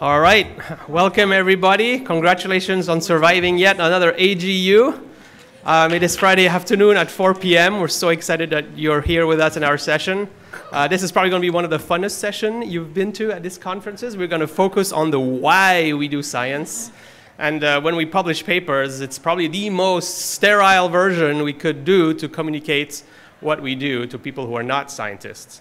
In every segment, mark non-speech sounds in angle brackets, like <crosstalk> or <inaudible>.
All right, welcome everybody. Congratulations on surviving yet another AGU. Um, it is Friday afternoon at 4 p.m. We're so excited that you're here with us in our session. Uh, this is probably going to be one of the funnest sessions you've been to at these conferences. We're going to focus on the why we do science. And uh, when we publish papers, it's probably the most sterile version we could do to communicate what we do to people who are not scientists.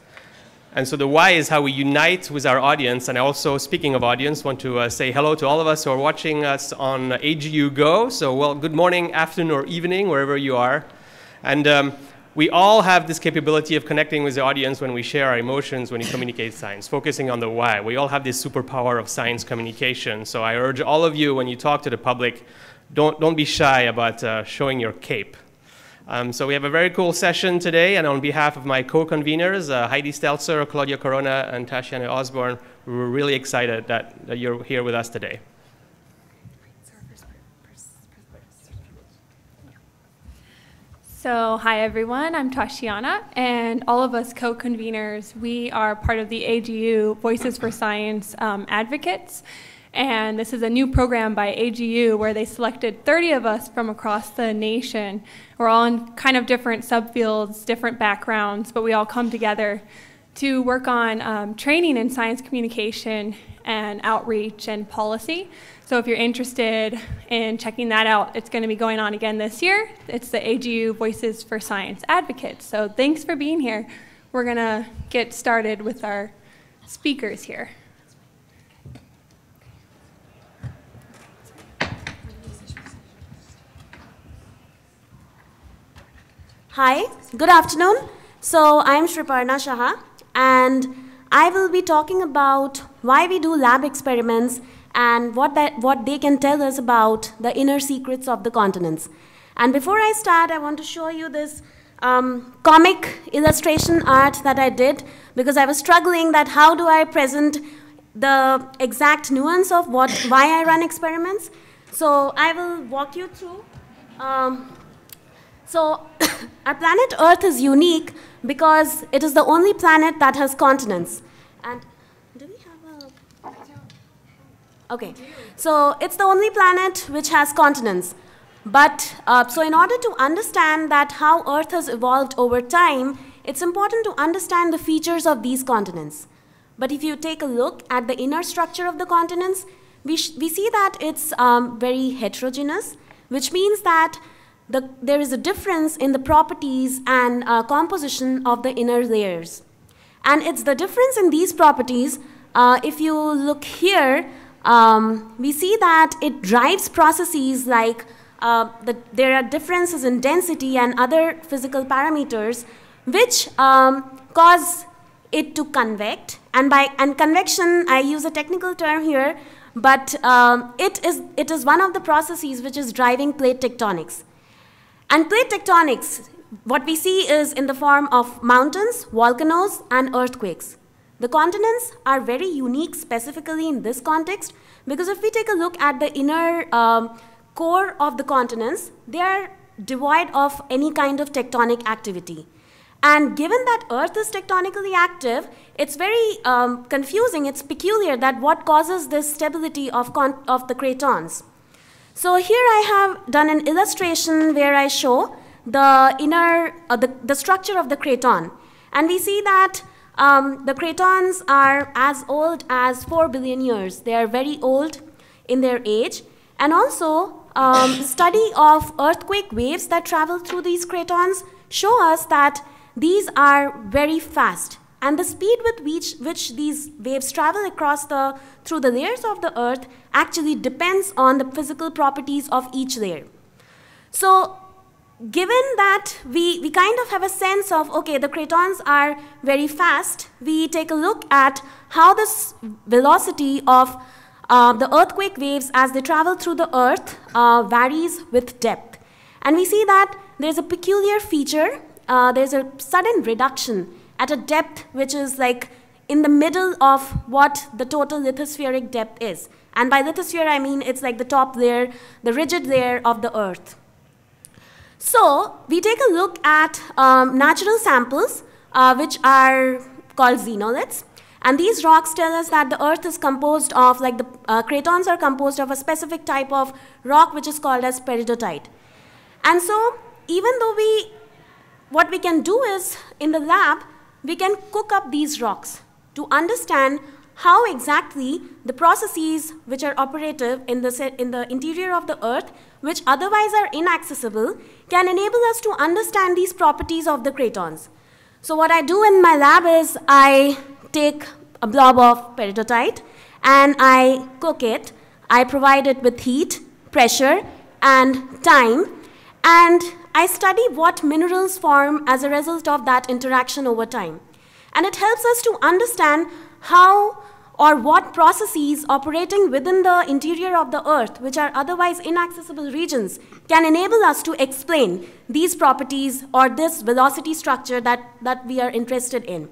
And so the why is how we unite with our audience. And I also, speaking of audience, want to uh, say hello to all of us who are watching us on AGU Go. So, well, good morning, afternoon, or evening, wherever you are. And um, we all have this capability of connecting with the audience when we share our emotions, when we communicate science, focusing on the why. We all have this superpower of science communication. So I urge all of you, when you talk to the public, don't, don't be shy about uh, showing your cape. Um, so we have a very cool session today, and on behalf of my co-conveners, uh, Heidi Stelzer, Claudia Corona, and Tashiana Osborne, we're really excited that, that you're here with us today. So, hi everyone, I'm Tashiana, and all of us co conveners, we are part of the AGU Voices for Science um, advocates. And this is a new program by AGU where they selected 30 of us from across the nation. We're all in kind of different subfields, different backgrounds, but we all come together to work on um, training in science communication and outreach and policy. So if you're interested in checking that out, it's going to be going on again this year. It's the AGU Voices for Science Advocates. So thanks for being here. We're going to get started with our speakers here. Hi, good afternoon. So I'm Sriparna Saha, and I will be talking about why we do lab experiments and what, that, what they can tell us about the inner secrets of the continents. And before I start, I want to show you this um, comic illustration art that I did because I was struggling that how do I present the exact nuance of what, why I run experiments. So I will walk you through. Um, so our planet Earth is unique because it is the only planet that has continents. And do we have a... Okay, so it's the only planet which has continents. But, uh, so in order to understand that how Earth has evolved over time, it's important to understand the features of these continents. But if you take a look at the inner structure of the continents, we, we see that it's um, very heterogeneous, which means that the, there is a difference in the properties and uh, composition of the inner layers. And it's the difference in these properties, uh, if you look here, um, we see that it drives processes like uh, the, there are differences in density and other physical parameters which um, cause it to convect. And by and convection, I use a technical term here, but um, it, is, it is one of the processes which is driving plate tectonics. And plate tectonics, what we see is in the form of mountains, volcanoes, and earthquakes. The continents are very unique specifically in this context because if we take a look at the inner um, core of the continents, they are devoid of any kind of tectonic activity. And given that Earth is tectonically active, it's very um, confusing, it's peculiar that what causes this stability of, of the cratons. So here I have done an illustration where I show the inner, uh, the, the structure of the craton. And we see that um, the cratons are as old as 4 billion years. They are very old in their age. And also, um, <coughs> study of earthquake waves that travel through these cratons show us that these are very fast. And the speed with which, which these waves travel across the, through the layers of the earth actually depends on the physical properties of each layer. So given that we, we kind of have a sense of, okay, the cratons are very fast, we take a look at how this velocity of uh, the earthquake waves as they travel through the earth uh, varies with depth. And we see that there's a peculiar feature, uh, there's a sudden reduction at a depth which is like in the middle of what the total lithospheric depth is. And by lithosphere, I mean it's like the top layer, the rigid layer of the Earth. So we take a look at um, natural samples, uh, which are called xenoliths. And these rocks tell us that the Earth is composed of, like the uh, cratons are composed of a specific type of rock which is called as peridotite. And so, even though we, what we can do is, in the lab, we can cook up these rocks to understand how exactly the processes which are operative in the, in the interior of the Earth, which otherwise are inaccessible, can enable us to understand these properties of the cratons. So what I do in my lab is I take a blob of peridotite and I cook it. I provide it with heat, pressure, and time. And I study what minerals form as a result of that interaction over time. And it helps us to understand how or what processes operating within the interior of the Earth, which are otherwise inaccessible regions, can enable us to explain these properties or this velocity structure that, that we are interested in.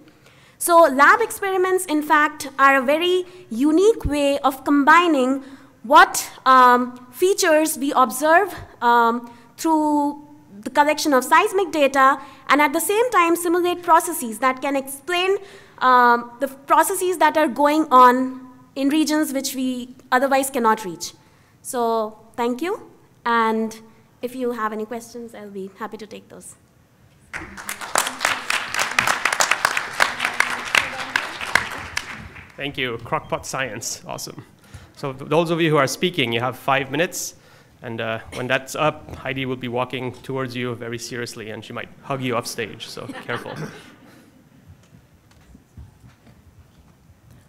So lab experiments, in fact, are a very unique way of combining what um, features we observe um, through the collection of seismic data and at the same time simulate processes that can explain um, the processes that are going on in regions which we otherwise cannot reach. So thank you. And if you have any questions, I'll be happy to take those. Thank you. Crockpot science. Awesome. So those of you who are speaking, you have five minutes. And uh, when that's up, Heidi will be walking towards you very seriously, and she might hug you off stage, so careful.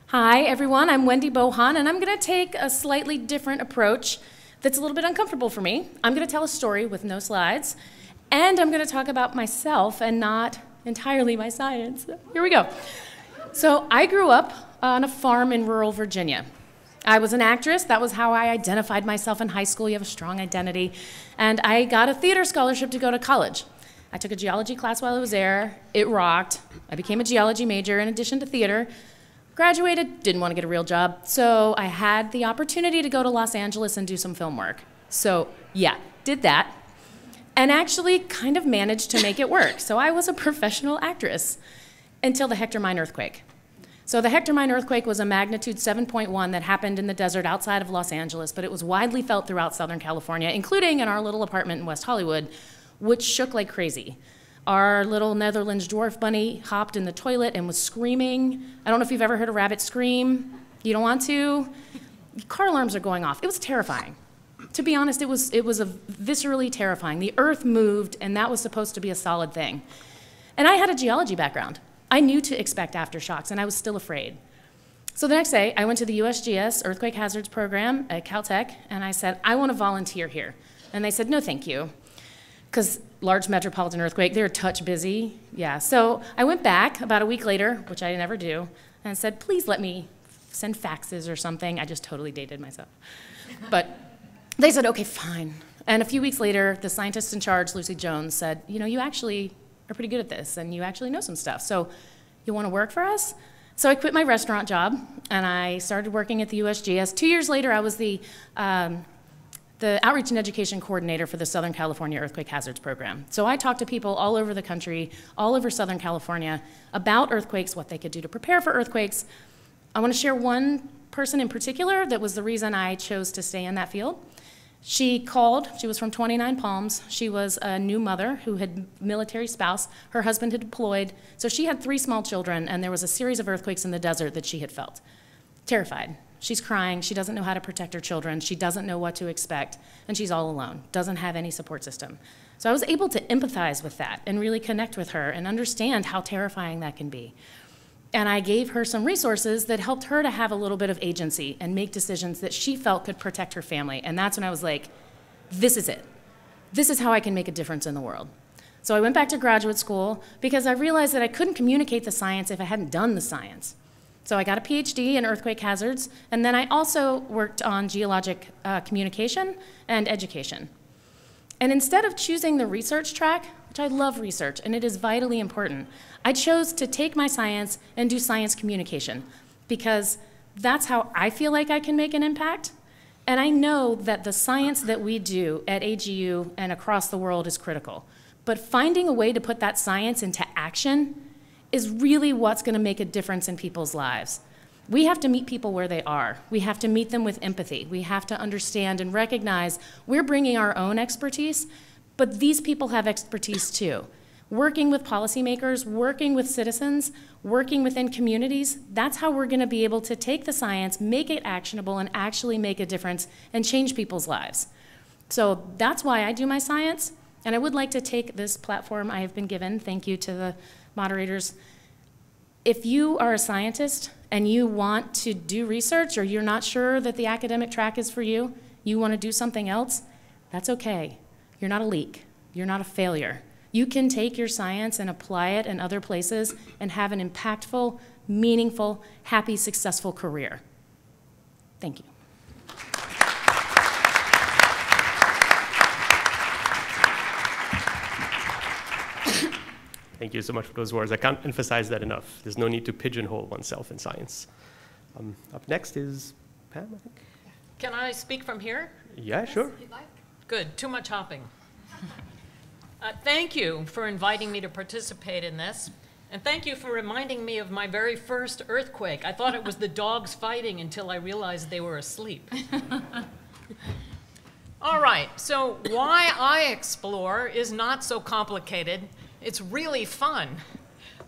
Hi, everyone. I'm Wendy Bohon, and I'm going to take a slightly different approach that's a little bit uncomfortable for me. I'm going to tell a story with no slides, and I'm going to talk about myself and not entirely my science. Here we go. So, I grew up on a farm in rural Virginia. I was an actress. That was how I identified myself in high school. You have a strong identity. And I got a theater scholarship to go to college. I took a geology class while I was there. It rocked. I became a geology major in addition to theater. Graduated, didn't want to get a real job, so I had the opportunity to go to Los Angeles and do some film work. So, yeah, did that. And actually kind of managed to make it work. So, I was a professional actress until the Hector Mine earthquake. So, the Hector Mine earthquake was a magnitude 7.1 that happened in the desert outside of Los Angeles, but it was widely felt throughout Southern California, including in our little apartment in West Hollywood, which shook like crazy. Our little Netherlands dwarf bunny hopped in the toilet and was screaming. I don't know if you've ever heard a rabbit scream. You don't want to? Car alarms are going off. It was terrifying. To be honest, it was, it was a viscerally terrifying. The earth moved, and that was supposed to be a solid thing. And I had a geology background. I knew to expect aftershocks, and I was still afraid. So the next day, I went to the USGS Earthquake Hazards Program at Caltech, and I said, I want to volunteer here. And they said, no, thank you because large metropolitan earthquake, they're touch busy. Yeah, so I went back about a week later, which I never do, and said, please let me send faxes or something. I just totally dated myself. But they said, okay, fine. And a few weeks later, the scientist in charge, Lucy Jones, said, you know, you actually are pretty good at this, and you actually know some stuff. So you want to work for us? So I quit my restaurant job, and I started working at the USGS. Two years later, I was the um, the Outreach and Education Coordinator for the Southern California Earthquake Hazards Program. So I talked to people all over the country, all over Southern California, about earthquakes, what they could do to prepare for earthquakes. I want to share one person in particular that was the reason I chose to stay in that field. She called, she was from 29 Palms. She was a new mother who had military spouse. Her husband had deployed. So she had three small children, and there was a series of earthquakes in the desert that she had felt. Terrified. She's crying. She doesn't know how to protect her children. She doesn't know what to expect. And she's all alone, doesn't have any support system. So I was able to empathize with that and really connect with her and understand how terrifying that can be. And I gave her some resources that helped her to have a little bit of agency and make decisions that she felt could protect her family. And that's when I was like, this is it. This is how I can make a difference in the world. So I went back to graduate school because I realized that I couldn't communicate the science if I hadn't done the science. So I got a PhD in earthquake hazards, and then I also worked on geologic uh, communication and education. And instead of choosing the research track, which I love research and it is vitally important, I chose to take my science and do science communication because that's how I feel like I can make an impact. And I know that the science that we do at AGU and across the world is critical. But finding a way to put that science into action is really what's going to make a difference in people's lives. We have to meet people where they are. We have to meet them with empathy. We have to understand and recognize we're bringing our own expertise, but these people have expertise too. Working with policymakers, working with citizens, working within communities, that's how we're going to be able to take the science, make it actionable, and actually make a difference and change people's lives. So that's why I do my science. And I would like to take this platform I have been given, thank you to the moderators. If you are a scientist and you want to do research or you're not sure that the academic track is for you, you want to do something else, that's okay. You're not a leak. You're not a failure. You can take your science and apply it in other places and have an impactful, meaningful, happy, successful career. Thank you. Thank you so much for those words. I can't emphasize that enough. There's no need to pigeonhole oneself in science. Um, up next is Pam, I think. Can I speak from here? Yeah, sure. Good, too much hopping. <laughs> Uh, thank you for inviting me to participate in this. And thank you for reminding me of my very first earthquake. I thought it was the dogs fighting until I realized they were asleep. <laughs> All right, so why I explore is not so complicated. It's really fun.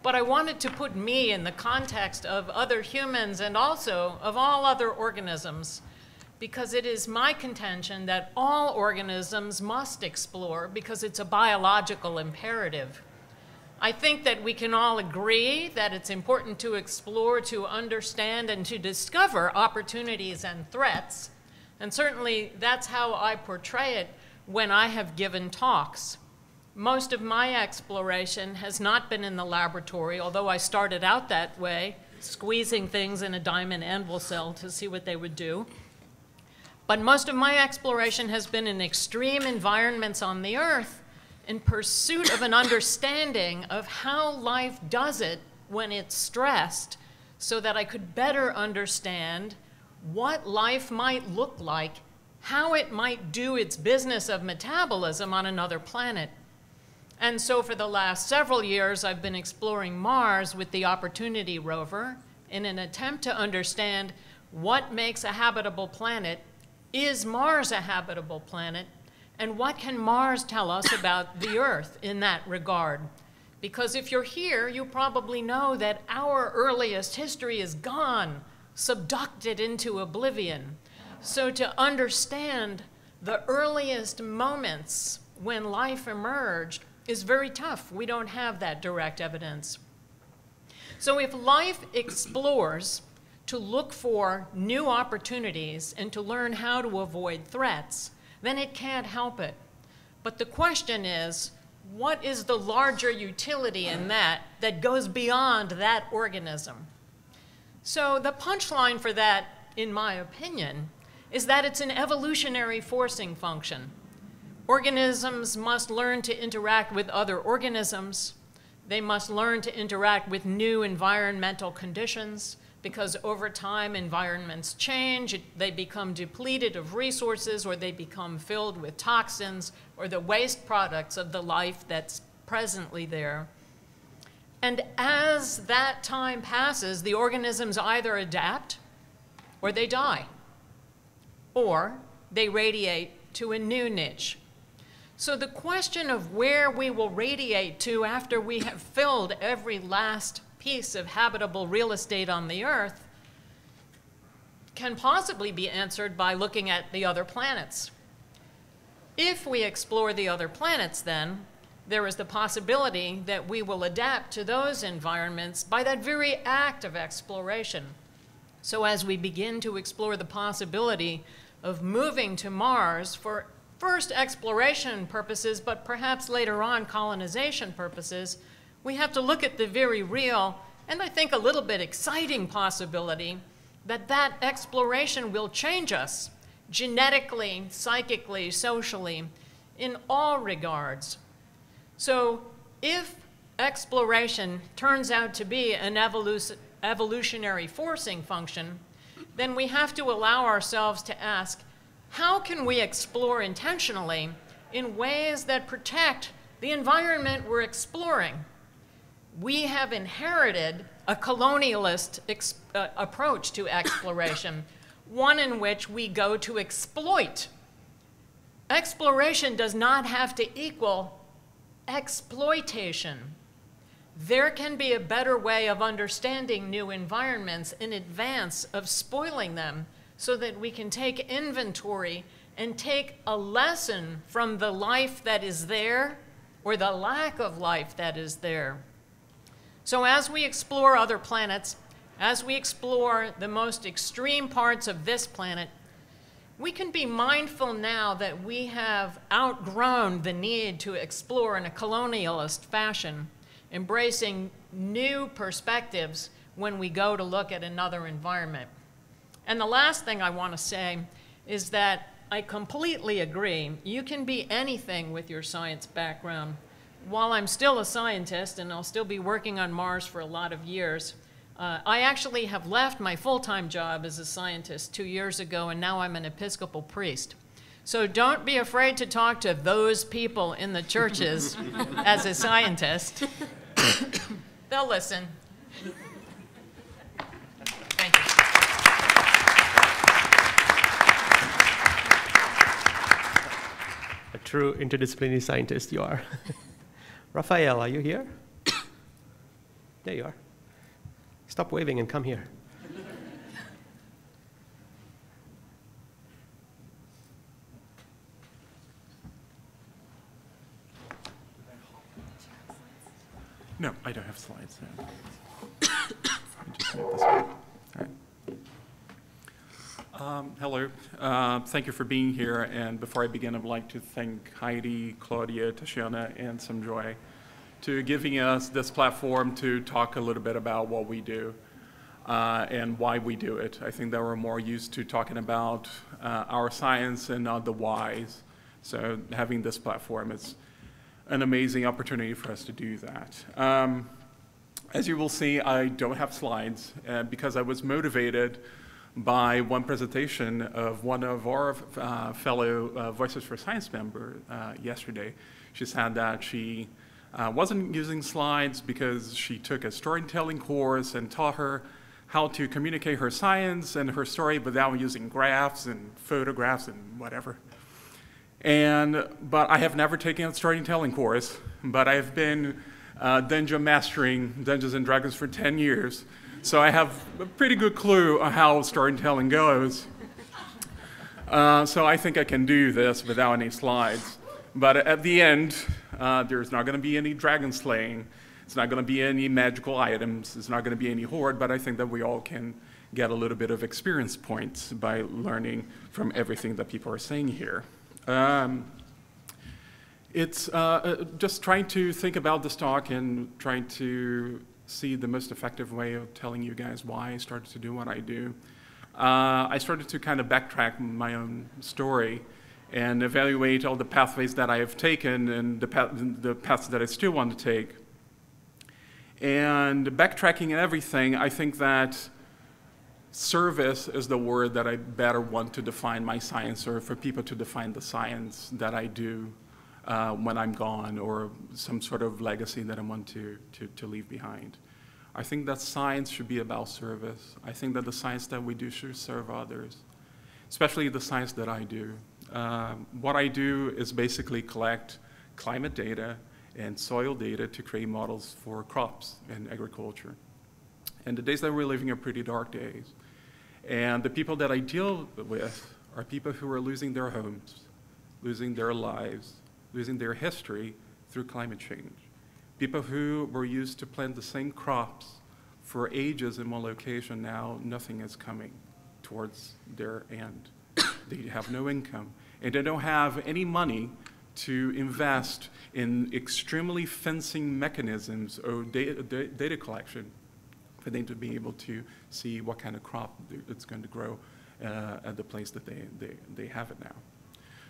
But I wanted to put me in the context of other humans and also of all other organisms because it is my contention that all organisms must explore because it's a biological imperative. I think that we can all agree that it's important to explore, to understand, and to discover opportunities and threats. And certainly that's how I portray it when I have given talks. Most of my exploration has not been in the laboratory, although I started out that way, squeezing things in a diamond anvil cell to see what they would do. But most of my exploration has been in extreme environments on the Earth in pursuit of an understanding of how life does it when it's stressed so that I could better understand what life might look like, how it might do its business of metabolism on another planet. And so for the last several years, I've been exploring Mars with the Opportunity rover in an attempt to understand what makes a habitable planet is Mars a habitable planet? And what can Mars tell us about the Earth in that regard? Because if you're here, you probably know that our earliest history is gone, subducted into oblivion. So to understand the earliest moments when life emerged is very tough. We don't have that direct evidence. So if life explores to look for new opportunities and to learn how to avoid threats, then it can't help it. But the question is, what is the larger utility in that that goes beyond that organism? So the punchline for that, in my opinion, is that it's an evolutionary forcing function. Organisms must learn to interact with other organisms. They must learn to interact with new environmental conditions because over time environments change, they become depleted of resources or they become filled with toxins or the waste products of the life that's presently there. And as that time passes, the organisms either adapt or they die, or they radiate to a new niche. So the question of where we will radiate to after we have filled every last piece of habitable real estate on the Earth can possibly be answered by looking at the other planets. If we explore the other planets, then, there is the possibility that we will adapt to those environments by that very act of exploration. So as we begin to explore the possibility of moving to Mars for first exploration purposes, but perhaps later on colonization purposes, we have to look at the very real and I think a little bit exciting possibility that that exploration will change us genetically, psychically, socially, in all regards. So if exploration turns out to be an evolu evolutionary forcing function, then we have to allow ourselves to ask, how can we explore intentionally in ways that protect the environment we're exploring? We have inherited a colonialist uh, approach to exploration, <coughs> one in which we go to exploit. Exploration does not have to equal exploitation. There can be a better way of understanding new environments in advance of spoiling them so that we can take inventory and take a lesson from the life that is there or the lack of life that is there. So as we explore other planets, as we explore the most extreme parts of this planet, we can be mindful now that we have outgrown the need to explore in a colonialist fashion, embracing new perspectives when we go to look at another environment. And the last thing I want to say is that I completely agree. You can be anything with your science background. While I'm still a scientist and I'll still be working on Mars for a lot of years, uh, I actually have left my full-time job as a scientist two years ago and now I'm an Episcopal priest. So don't be afraid to talk to those people in the churches <laughs> as a scientist. They'll listen. Thank you. A true interdisciplinary scientist you are. <laughs> Rafael, are you here? <coughs> there you are. Stop waving and come here. No, I don't have slides. <coughs> No. Um, hello. Uh, thank you for being here. And before I begin, I'd like to thank Heidi, Claudia, Tashiana, and Samjoy to giving us this platform to talk a little bit about what we do uh, and why we do it. I think that we're more used to talking about uh, our science and not the whys. So having this platform is an amazing opportunity for us to do that. Um, as you will see, I don't have slides uh, because I was motivated by one presentation of one of our uh, fellow uh, Voices for Science member uh, yesterday. She said that she uh, wasn't using slides because she took a storytelling course and taught her how to communicate her science and her story without using graphs and photographs and whatever. And, but I have never taken a storytelling course, but I've been uh, dungeon mastering Dungeons and Dragons for 10 years. So I have a pretty good clue on how storytelling goes. Uh, so I think I can do this without any slides. But at the end, uh, there's not going to be any dragon slaying. It's not going to be any magical items. It's not going to be any horde. But I think that we all can get a little bit of experience points by learning from everything that people are saying here. Um, it's uh, uh just trying to think about this talk and trying to see the most effective way of telling you guys why I started to do what I do. Uh, I started to kind of backtrack my own story and evaluate all the pathways that I have taken and the, path, the paths that I still want to take. And backtracking and everything, I think that service is the word that I better want to define my science or for people to define the science that I do uh, when I'm gone or some sort of legacy that I want to, to, to leave behind. I think that science should be about service. I think that the science that we do should serve others, especially the science that I do. Uh, what I do is basically collect climate data and soil data to create models for crops and agriculture. And the days that we're living are pretty dark days. And the people that I deal with are people who are losing their homes, losing their lives, losing their history through climate change. People who were used to plant the same crops for ages in one location, now nothing is coming towards their end. <coughs> they have no income, and they don't have any money to invest in extremely fencing mechanisms or data, data collection for them to be able to see what kind of crop it's going to grow uh, at the place that they, they, they have it now.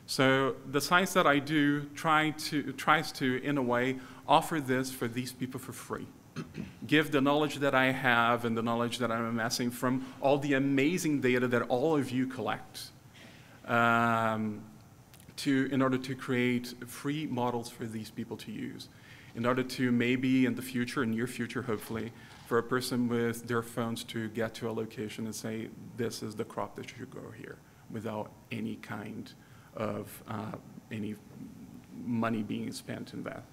So the science that I do try to, tries to, in a way, offer this for these people for free. <clears throat> Give the knowledge that I have and the knowledge that I'm amassing from all the amazing data that all of you collect um, to, in order to create free models for these people to use. in order to maybe in the future, in near future hopefully, for a person with their phones to get to a location and say, this is the crop that you should grow here, without any kind of uh, any money being spent in that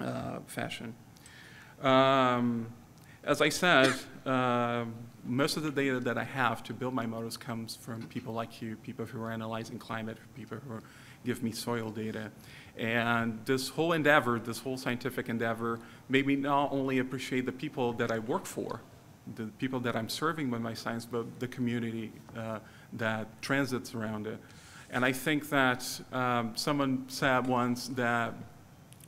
uh, fashion. Um, as I said, uh, most of the data that I have to build my models comes from people like you, people who are analyzing climate, people who give me soil data. And this whole endeavor, this whole scientific endeavor, made me not only appreciate the people that I work for, the people that I'm serving with my science, but the community uh, that transits around it. And I think that um, someone said once that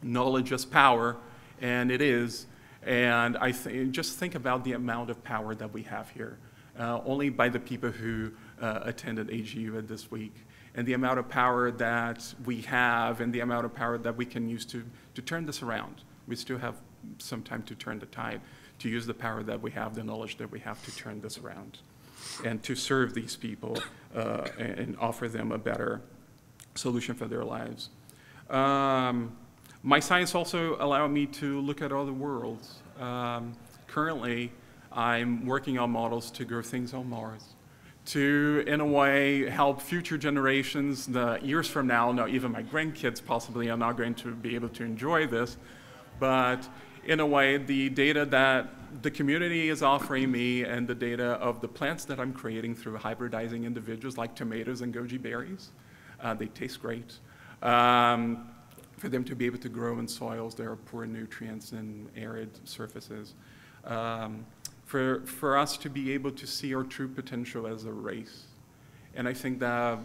knowledge is power, and it is. And I th just think about the amount of power that we have here, uh, only by the people who uh, attended AGU this week, and the amount of power that we have, and the amount of power that we can use to, to turn this around. We still have some time to turn the tide, to use the power that we have, the knowledge that we have to turn this around, and to serve these people uh, and, offer them a better solution for their lives. Um, my science also allowed me to look at other worlds. Um, currently, I'm working on models to grow things on Mars, to, in a way, help future generations, the years from now, no, even my grandkids possibly are not going to be able to enjoy this, but in a way, the data that the community is offering me and the data of the plants that I'm creating through hybridizing individuals like tomatoes and goji berries, uh, they taste great. Um, for them to be able to grow in soils that are poor in nutrients and arid surfaces. Um, for, for us to be able to see our true potential as a race. And I think that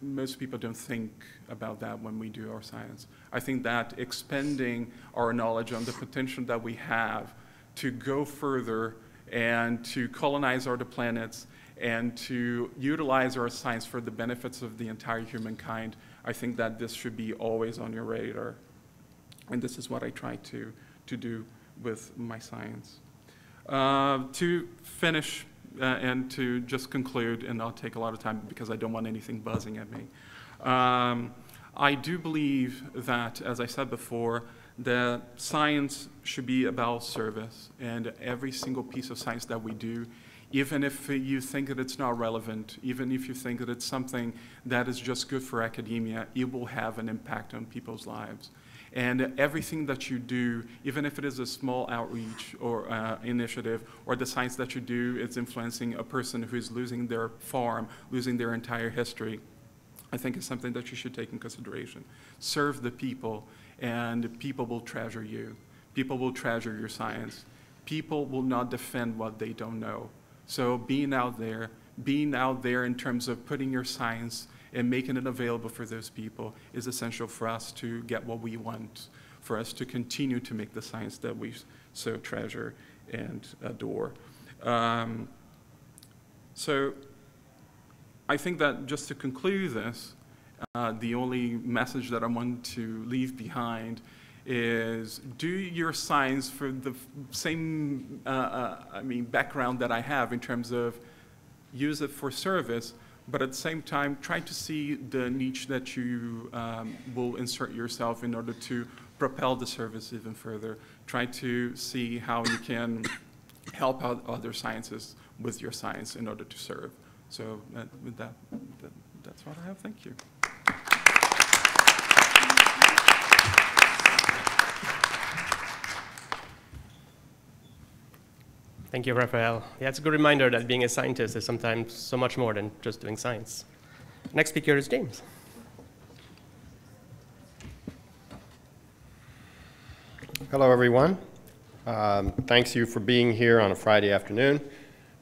most people don't think about that when we do our science. I think that expending our knowledge on the potential that we have to go further and to colonize other planets and to utilize our science for the benefits of the entire humankind I think that this should be always on your radar. And this is what I try to, to do with my science. Uh, to finish uh, and to just conclude, and I'll take a lot of time because I don't want anything buzzing at me. Um, I do believe that, as I said before, that science should be about service, and every single piece of science that we do even if you think that it's not relevant, even if you think that it's something that is just good for academia, it will have an impact on people's lives. And everything that you do, even if it is a small outreach or uh, initiative, or the science that you do is influencing a person who is losing their farm, losing their entire history, I think is something that you should take in consideration. Serve the people, and people will treasure you. People will treasure your science. People will not defend what they don't know. So being out there, being out there in terms of putting your science and making it available for those people is essential for us to get what we want, for us to continue to make the science that we so treasure and adore. Um, so I think that just to conclude this, uh, the only message that I want to leave behind is do your science for the same, uh, uh, I mean, background that I have in terms of use it for service, but at the same time, try to see the niche that you um, will insert yourself in order to propel the service even further. Try to see how you can help out other sciences with your science in order to serve. So uh, with that, that, that's what I have. Thank you. Thank you, Rafael. Yeah, it's a good reminder that being a scientist is sometimes so much more than just doing science. Next speaker is James. Hello, everyone. Um, thanks you for being here on a Friday afternoon.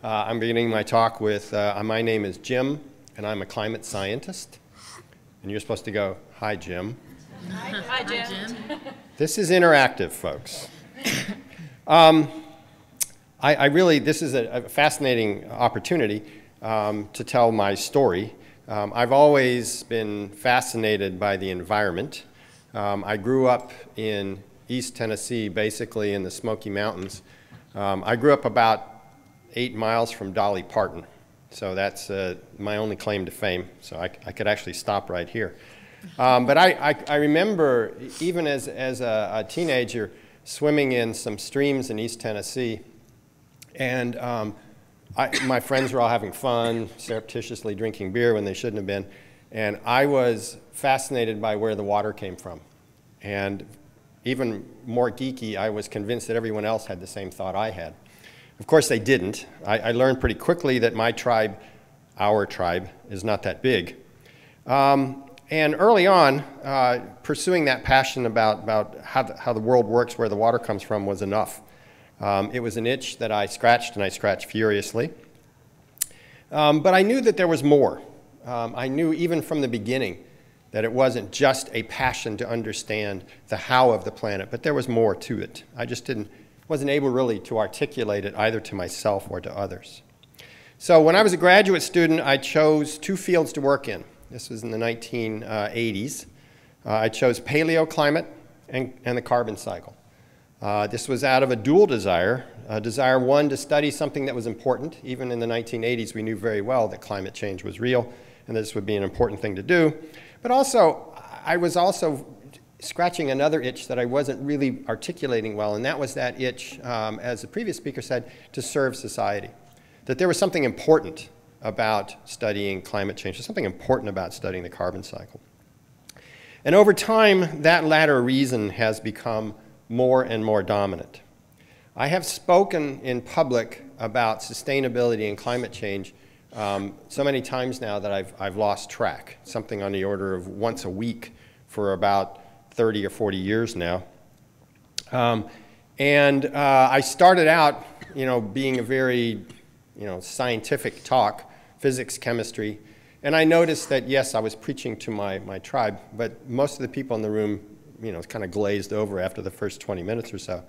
Uh, I'm beginning my talk with, uh, my name is Jim, and I'm a climate scientist. And you're supposed to go, hi, Jim. Hi, hi Jim. This is interactive, folks. Um, I, I really, this is a, a fascinating opportunity um, to tell my story. Um, I've always been fascinated by the environment. Um, I grew up in East Tennessee, basically in the Smoky Mountains. Um, I grew up about eight miles from Dolly Parton. So that's uh, my only claim to fame. So I, I could actually stop right here. Um, but I, I, I remember, even as, as a, a teenager, swimming in some streams in East Tennessee. And um, I, my friends were all having fun, surreptitiously drinking beer when they shouldn't have been. And I was fascinated by where the water came from. And even more geeky, I was convinced that everyone else had the same thought I had. Of course, they didn't. I, I learned pretty quickly that my tribe, our tribe, is not that big. Um, and early on, uh, pursuing that passion about, about how, the, how the world works, where the water comes from, was enough. Um, it was an itch that I scratched, and I scratched furiously. Um, but I knew that there was more. Um, I knew even from the beginning that it wasn't just a passion to understand the how of the planet, but there was more to it. I just didn't, wasn't able really to articulate it either to myself or to others. So when I was a graduate student, I chose two fields to work in. This was in the 1980s. Uh, I chose paleoclimate and, and the carbon cycle. Uh, this was out of a dual desire. A desire, one, to study something that was important. Even in the 1980s, we knew very well that climate change was real and this would be an important thing to do. But also, I was also scratching another itch that I wasn't really articulating well, and that was that itch, um, as the previous speaker said, to serve society. That there was something important about studying climate change. There's something important about studying the carbon cycle. And over time, that latter reason has become more and more dominant. I have spoken in public about sustainability and climate change um, so many times now that I've, I've lost track, something on the order of once a week for about 30 or 40 years now. Um, and uh, I started out, you know, being a very, you know, scientific talk, physics, chemistry, and I noticed that, yes, I was preaching to my, my tribe, but most of the people in the room, you know, kind of glazed over after the first 20 minutes or so.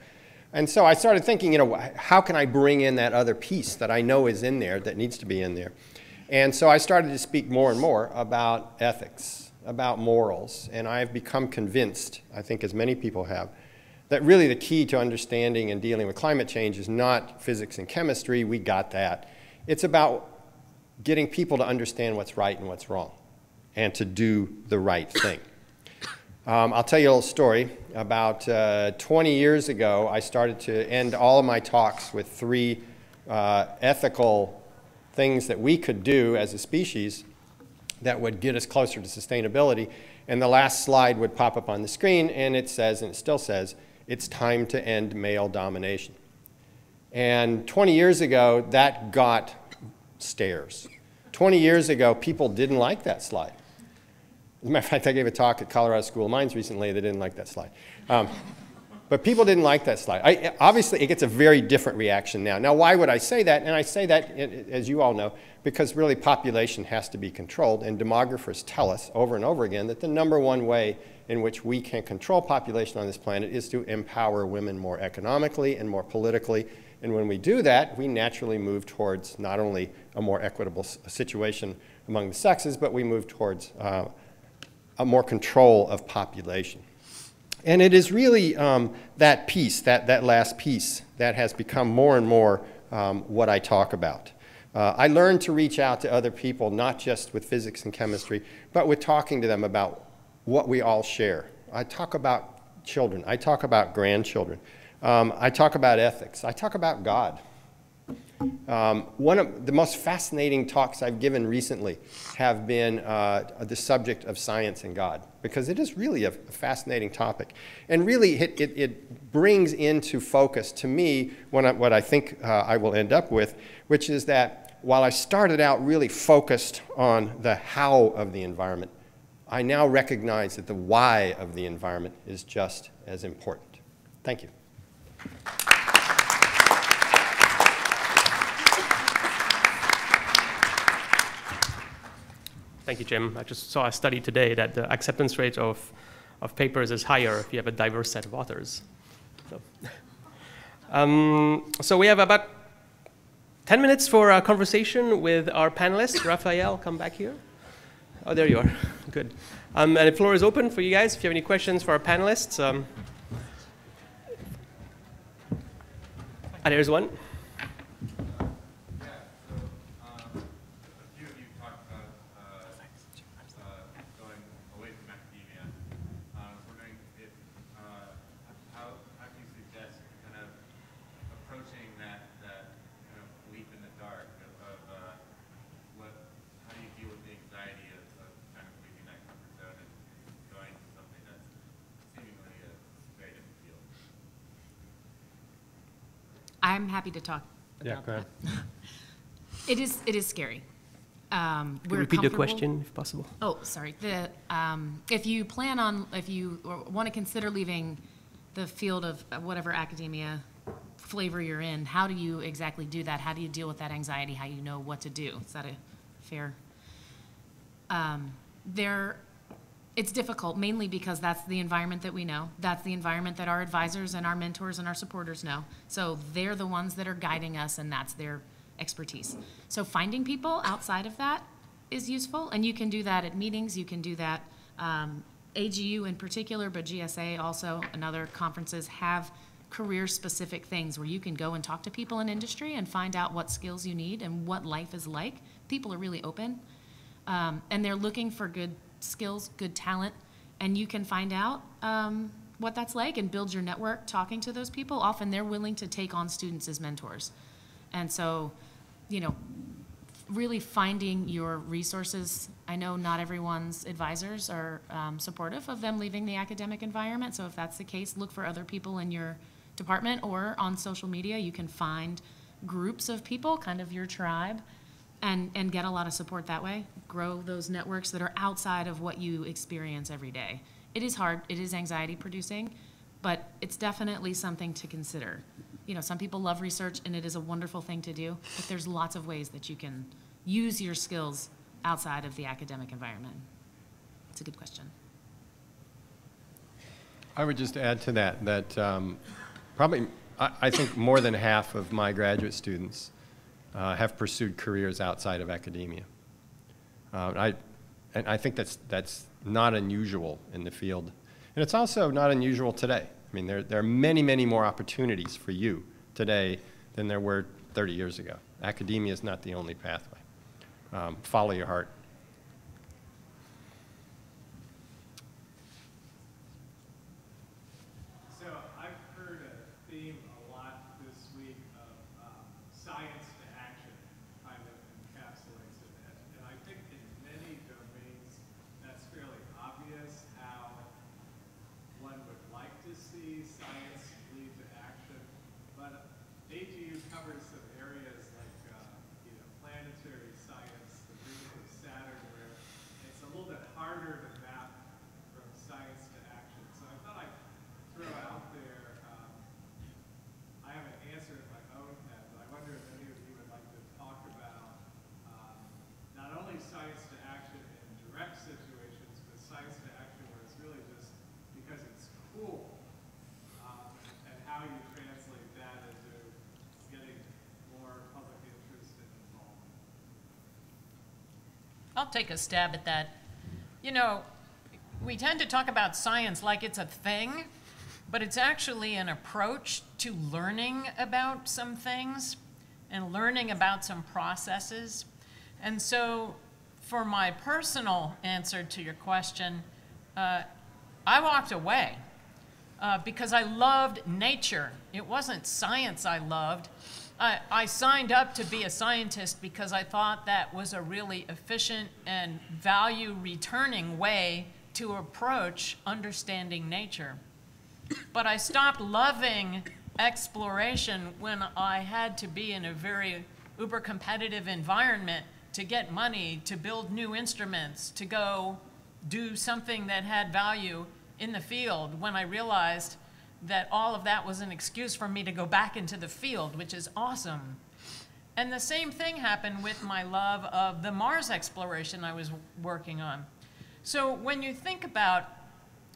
And so I started thinking, you know, how can I bring in that other piece that I know is in there that needs to be in there? And so I started to speak more and more about ethics, about morals, and I've become convinced, I think as many people have, that really the key to understanding and dealing with climate change is not physics and chemistry, we got that. It's about getting people to understand what's right and what's wrong and to do the right thing. <coughs> Um, I'll tell you a little story. About uh, 20 years ago, I started to end all of my talks with three uh, ethical things that we could do as a species that would get us closer to sustainability. And the last slide would pop up on the screen, and it says, and it still says, it's time to end male domination. And 20 years ago, that got stares. 20 years ago, people didn't like that slide. As a matter of fact, I gave a talk at Colorado School of Mines recently. They didn't like that slide. Um, but people didn't like that slide. I, obviously, it gets a very different reaction now. Now, why would I say that? And I say that, as you all know, because really population has to be controlled. And demographers tell us over and over again that the number one way in which we can control population on this planet is to empower women more economically and more politically. And when we do that, we naturally move towards not only a more equitable situation among the sexes, but we move towards uh, a more control of population. And it is really um, that piece, that, that last piece, that has become more and more um, what I talk about. Uh, I learned to reach out to other people, not just with physics and chemistry, but with talking to them about what we all share. I talk about children. I talk about grandchildren. Um, I talk about ethics. I talk about God. Um, one of the most fascinating talks I've given recently have been uh, the subject of science and God, because it is really a, fascinating topic. And really, it, it, it brings into focus to me I, what I think uh, I will end up with, which is that while I started out really focused on the how of the environment, I now recognize that the why of the environment is just as important. Thank you. Thank you, Jim. I just saw a study today that the acceptance rate of, of papers is higher if you have a diverse set of authors. So, um, so we have about 10 minutes for a conversation with our panelists. Rafael, come back here. Oh, there you are. <laughs> Good. Um, and the floor is open for you guys. If you have any questions for our panelists. Um, there's one. I'm happy to talk Yeah, about go ahead. that. <laughs> It is, it is scary. Um, Could we're you repeat the comfortable- question if possible? Oh, sorry. The, um, if you plan on, if you want to consider leaving the field of whatever academia flavor you're in, how do you exactly do that? How do you deal with that anxiety? How do you know what to do? Is that a fair? Um, there, it's difficult mainly because that's the environment that we know. That's the environment that our advisors and our mentors and our supporters know. So they're the ones that are guiding us, and that's their expertise. So finding people outside of that is useful, and you can do that at meetings. You can do that. Um, AGU in particular, but GSA also and other conferences have career-specific things where you can go and talk to people in industry and find out what skills you need and what life is like. People are really open. Um, and they're looking for good skills, good talent, and you can find out um, what that's like and build your network talking to those people. Often they're willing to take on students as mentors. And so, you know, really finding your resources. I know not everyone's advisors are um, supportive of them leaving the academic environment. So if that's the case, look for other people in your department or on social media. You can find groups of people, kind of your tribe, and, and get a lot of support that way. Grow those networks that are outside of what you experience every day. It is hard, it is anxiety producing, but it's definitely something to consider. You know, some people love research and it is a wonderful thing to do, but there's lots of ways that you can use your skills outside of the academic environment. It's a good question. I would just add to that, that um, probably, I, I think more than half of my graduate students uh, have pursued careers outside of academia. Uh, I, and I think that's, that's not unusual in the field. And it's also not unusual today. I mean, there, there are many, many more opportunities for you today than there were 30 years ago. Academia is not the only pathway. Um, follow your heart. So I've heard a theme a lot this week of um, science to action kind of encapsulates it. And, and I think in many domains that's fairly obvious how one would like to see science lead to action. But AGU covers some areas like uh, you know planetary science, the rings of Saturn, where it's a little bit harder to map from science to action. So I thought I'd throw out there, um, I have an answer in my own head, but I wonder if any of you would like to talk about um, not only science to action in direct situations, but science to action where it's really just because it's cool, um, and how you translate that into getting more public interest and involvement. I'll take a stab at that. You know, we tend to talk about science like it's a thing, but it's actually an approach to learning about some things and learning about some processes. And so, for my personal answer to your question, uh, I walked away uh, because I loved nature. It wasn't science I loved. I, signed up to be a scientist because I thought that was a really efficient and value returning way to approach understanding nature. But I stopped loving exploration when I had to be in a very uber competitive environment to get money, to build new instruments, to go do something that had value in the field when I realized that all of that was an excuse for me to go back into the field, which is awesome. And the same thing happened with my love of the Mars exploration I was working on. So when you think about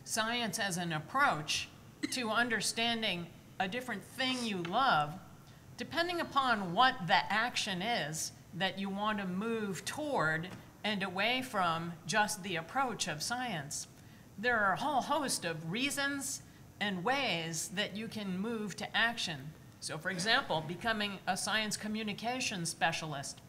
science as an approach to understanding a different thing you love, depending upon what the action is that you want to move toward and away from just the approach of science, there are a whole host of reasons and ways that you can move to action. So, for example, becoming a science communication specialist.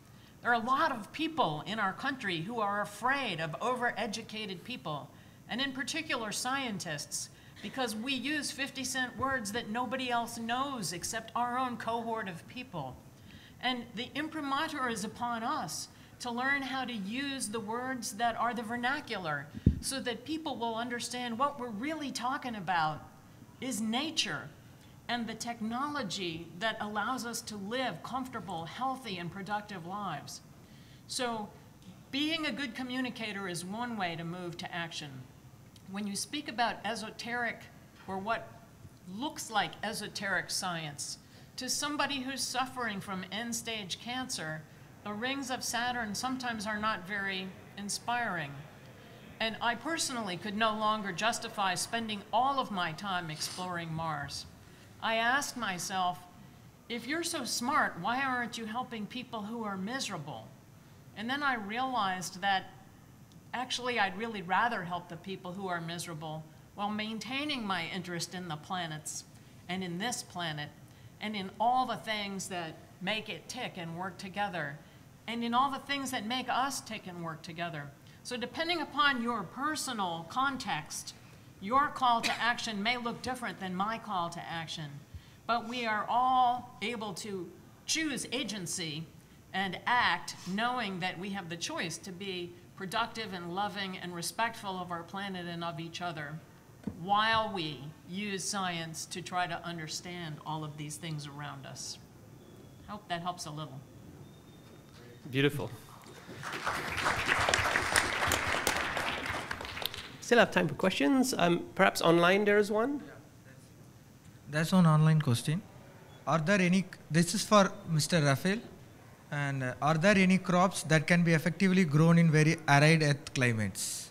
There are a lot of people in our country who are afraid of overeducated people, and in particular scientists, because we use 50 cent words that nobody else knows except our own cohort of people. And the imprimatur is upon us to learn how to use the words that are the vernacular so that people will understand what we're really talking about is nature and the technology that allows us to live comfortable, healthy, and productive lives. So being a good communicator is one way to move to action. When you speak about esoteric or what looks like esoteric science, to somebody who's suffering from end stage cancer, the rings of Saturn sometimes are not very inspiring. And I personally could no longer justify spending all of my time exploring Mars. I asked myself, if you're so smart, why aren't you helping people who are miserable? And then I realized that actually I'd really rather help the people who are miserable while maintaining my interest in the planets and in this planet and in all the things that make it tick and work together and in all the things that make us tick and work together. So depending upon your personal context, your call to action may look different than my call to action, but we are all able to choose agency and act knowing that we have the choice to be productive and loving and respectful of our planet and of each other while we use science to try to understand all of these things around us. I Hope that helps a little. Beautiful. Still have time for questions. Um, perhaps online there is one. That's one online question. Are there any, this is for Mr. Rafael, and uh, are there any crops that can be effectively grown in very arid earth climates?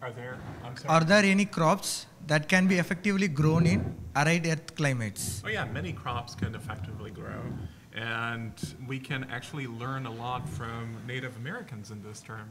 Are there, I'm sorry? Are there any crops that can be effectively grown in arid earth climates? Oh yeah, many crops can effectively grow. And we can actually learn a lot from Native Americans in this term.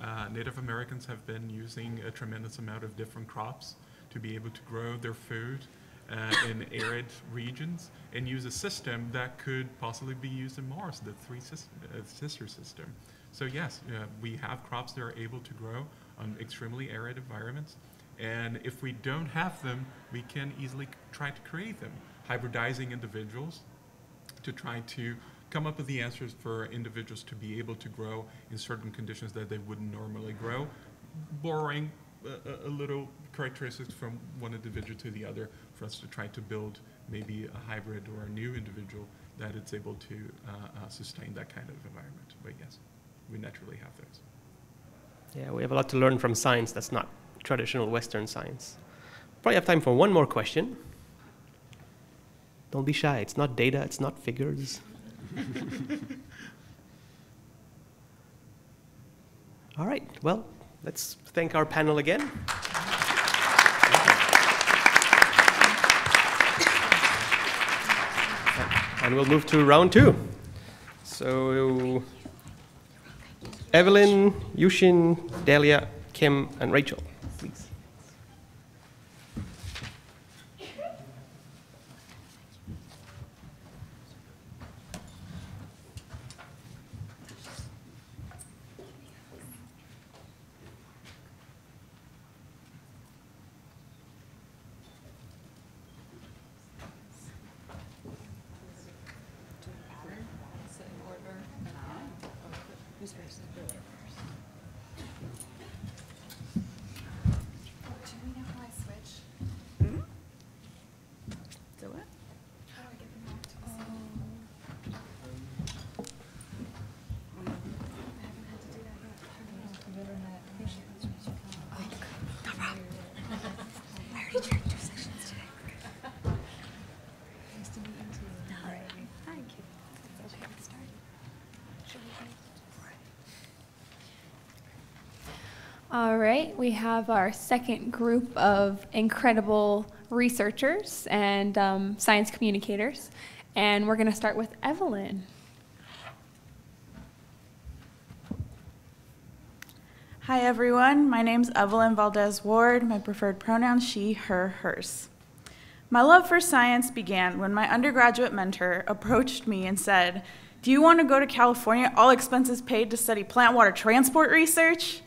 Uh, Native Americans have been using a tremendous amount of different crops to be able to grow their food uh, in <coughs> arid regions and use a system that could possibly be used in Mars, the three sis uh, sister system. So yes, uh, we have crops that are able to grow on extremely arid environments. And if we don't have them, we can easily try to create them, hybridizing individuals to try to come up with the answers for individuals to be able to grow in certain conditions that they wouldn't normally grow, borrowing a, a, little characteristics from one individual to the other for us to try to build maybe a hybrid or a new individual that it's able to uh, uh, sustain that kind of environment. But yes, we naturally have those. Yeah, we have a lot to learn from science that's not traditional Western science. Probably have time for one more question. Don't be shy. It's not data, it's not figures. <laughs> All right, well, let's thank our panel again. And we'll move to round two. So, Evelyn, Yuxin, Dalia, Kim, and Rachel. All right, we have our second group of incredible researchers and um, science communicators, and we're going to start with Evelyn. Hi everyone, my name's Evelyn Valdez Ward. My preferred pronouns she, her, hers. My love for science began when my undergraduate mentor approached me and said, Do you want to go to California, all expenses paid to study plant water transport research?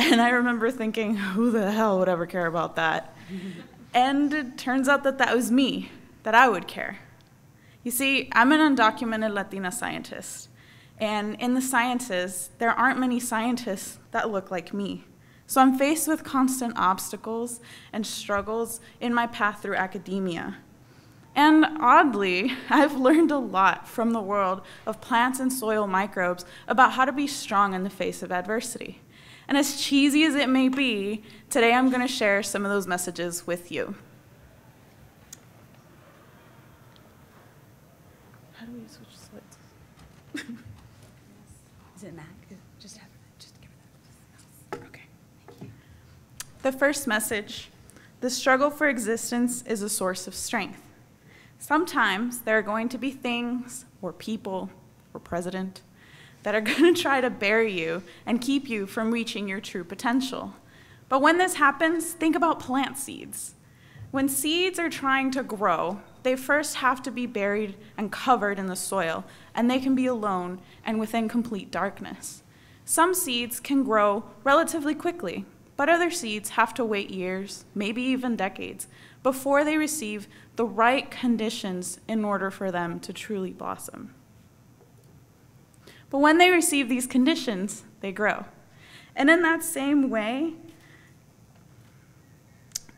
And I remember thinking, who the hell would ever care about that? and it turns out that that was me, that I would care. You see, I'm an undocumented Latina scientist. And in the sciences, there aren't many scientists that look like me. So I'm faced with constant obstacles and struggles in my path through academia. And oddly, <laughs> I've learned a lot from the world of plants and soil microbes about how to be strong in the face of adversity. And as cheesy as it may be, today I'm going to share some of those messages with you. How do we switch slides? <laughs> Is it Mac? Just have it. just give it that. Okay. The first message the struggle for existence is a source of strength. Sometimes there are going to be things, or people, or president, that are <laughs> going to try to bury you and keep you from reaching your true potential. But when this happens, think about plant seeds. When seeds are trying to grow, they first have to be buried and covered in the soil, and they can be alone and within complete darkness. Some seeds can grow relatively quickly, but other seeds have to wait years, maybe even decades, before they receive the right conditions in order for them to truly blossom. But when they receive these conditions, they grow. And in that same way,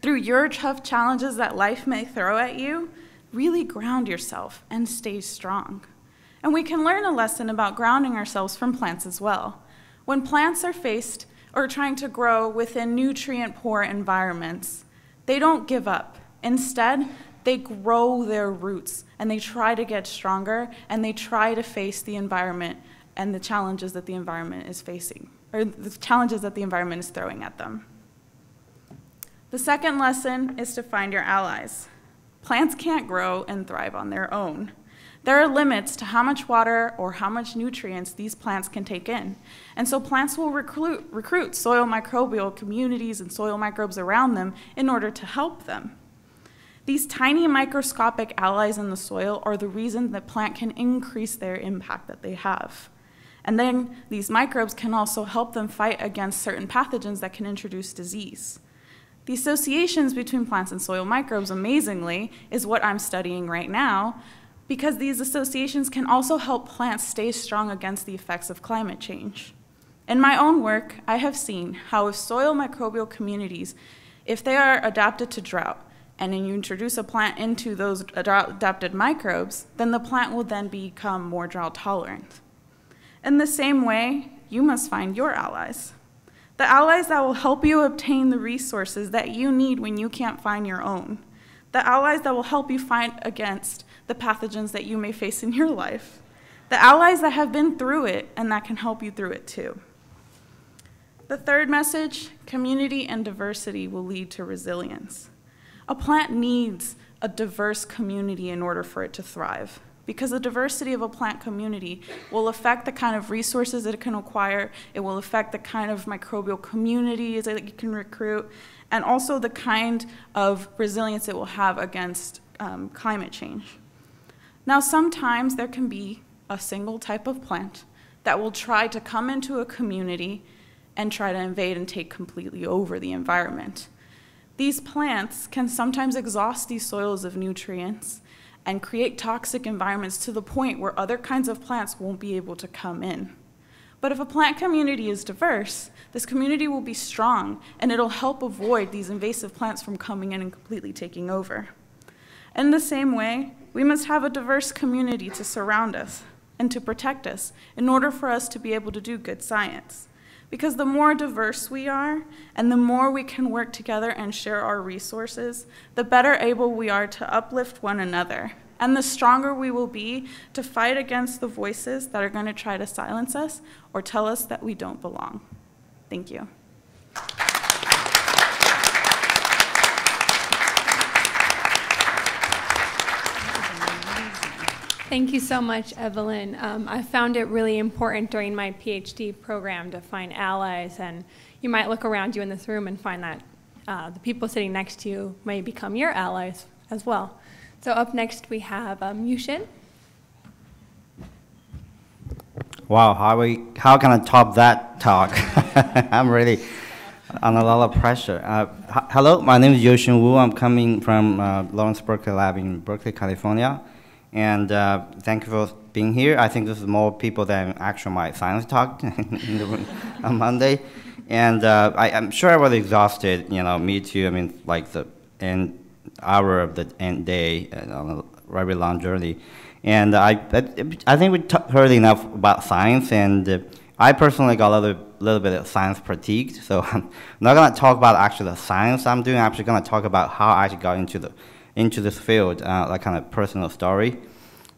through your tough challenges that life may throw at you, really ground yourself and stay strong. And we can learn a lesson about grounding ourselves from plants as well. When plants are faced or trying to grow within nutrient poor environments, they don't give up. Instead, they grow their roots and they try to get stronger and they try to face the environment and the challenges that the environment is facing, or the challenges that the environment is throwing at them. The second lesson is to find your allies. Plants can't grow and thrive on their own. There are limits to how much water or how much nutrients these plants can take in. And so plants will recruit, recruit soil microbial communities and soil microbes around them in order to help them. These tiny microscopic allies in the soil are the reason that plant can increase their impact that they have. And then these microbes can also help them fight against certain pathogens that can introduce disease. The associations between plants and soil microbes, amazingly, is what I'm studying right now, because these associations can also help plants stay strong against the effects of climate change. In my own work, I have seen how if soil microbial communities, if they are adapted to drought, and then you introduce a plant into those adapted microbes, then the plant will then become more drought tolerant. In the same way, you must find your allies. The allies that will help you obtain the resources that you need when you can't find your own. The allies that will help you fight against the pathogens that you may face in your life. The allies that have been through it and that can help you through it too. The third message community and diversity will lead to resilience. A plant needs a diverse community in order for it to thrive because the diversity of a plant community will affect the kind of resources it can acquire, it will affect the kind of microbial communities that it can recruit, and also the kind of resilience it will have against um, climate change. Now, sometimes there can be a single type of plant that will try to come into a community and try to invade and take completely over the environment. These plants can sometimes exhaust these soils of nutrients and create toxic environments to the point where other kinds of plants won't be able to come in. But if a plant community is diverse, this community will be strong and it'll help avoid these invasive plants from coming in and completely taking over. In the same way, we must have a diverse community to surround us and to protect us in order for us to be able to do good science. Because the more diverse we are, and the more we can work together and share our resources, the better able we are to uplift one another. And the stronger we will be to fight against the voices that are going to try to silence us or tell us that we don't belong. Thank you. Thank you so much, Evelyn. Um, I found it really important during my PhD program to find allies, and you might look around you in this room and find that uh, the people sitting next to you may become your allies as well. So up next we have um, Yuxin. Wow, how we how can I top that talk? <laughs> I'm really under a lot of pressure. Uh, hello, my name is Yuxin Wu. I'm coming from uh, Lawrence Berkeley Lab in Berkeley, California. And uh, thank you for being here. I think this is more people than actually my science talk <laughs> <laughs> on Monday. And uh, I, am sure I was exhausted, you know, me too. I mean, like the, and hour of the end day uh, on a very long journey. And I, I, think we heard enough about science, and uh, I personally got a little, little bit of science fatigued. So <laughs> I'm not going to talk about actually the science I'm doing. I'm actually going to talk about how I actually got into the into this field, uh, like kind of personal story.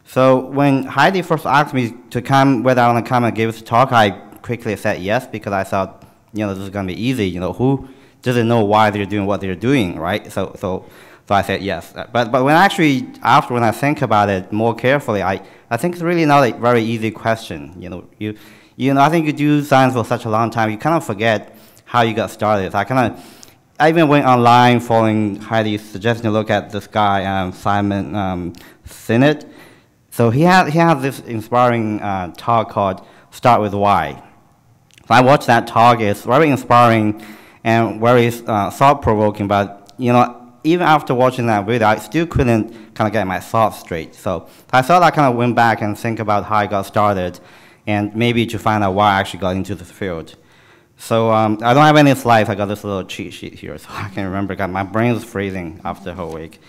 So when Heidi first asked me to come, whether I want to come and give this talk, I quickly said yes because I thought, you know, this is going to be easy. You know, who doesn't know why they're doing what they're doing, right? So, so, so I said yes. But, but when actually, after when I think about it more carefully, I, I think it's really not a very easy question. You know, you, you know, I think you do science for such a long time, you kind of forget how you got started. So I kind of, I even went online following Heidi's suggestion to look at this guy, um, Simon um, Sinek. So he had, he has this inspiring uh, talk called Start With Why. So I watched that talk. It's very inspiring and very uh, thought-provoking, but, you know, even after watching that video, I still couldn't kind of get my thoughts straight. So I thought I kind of went back and think about how I got started and maybe to find out why I actually got into this field. So um, I don't have any slides. I got this little cheat sheet here, <laughs> so I can remember. God, my brain is freezing after the whole week.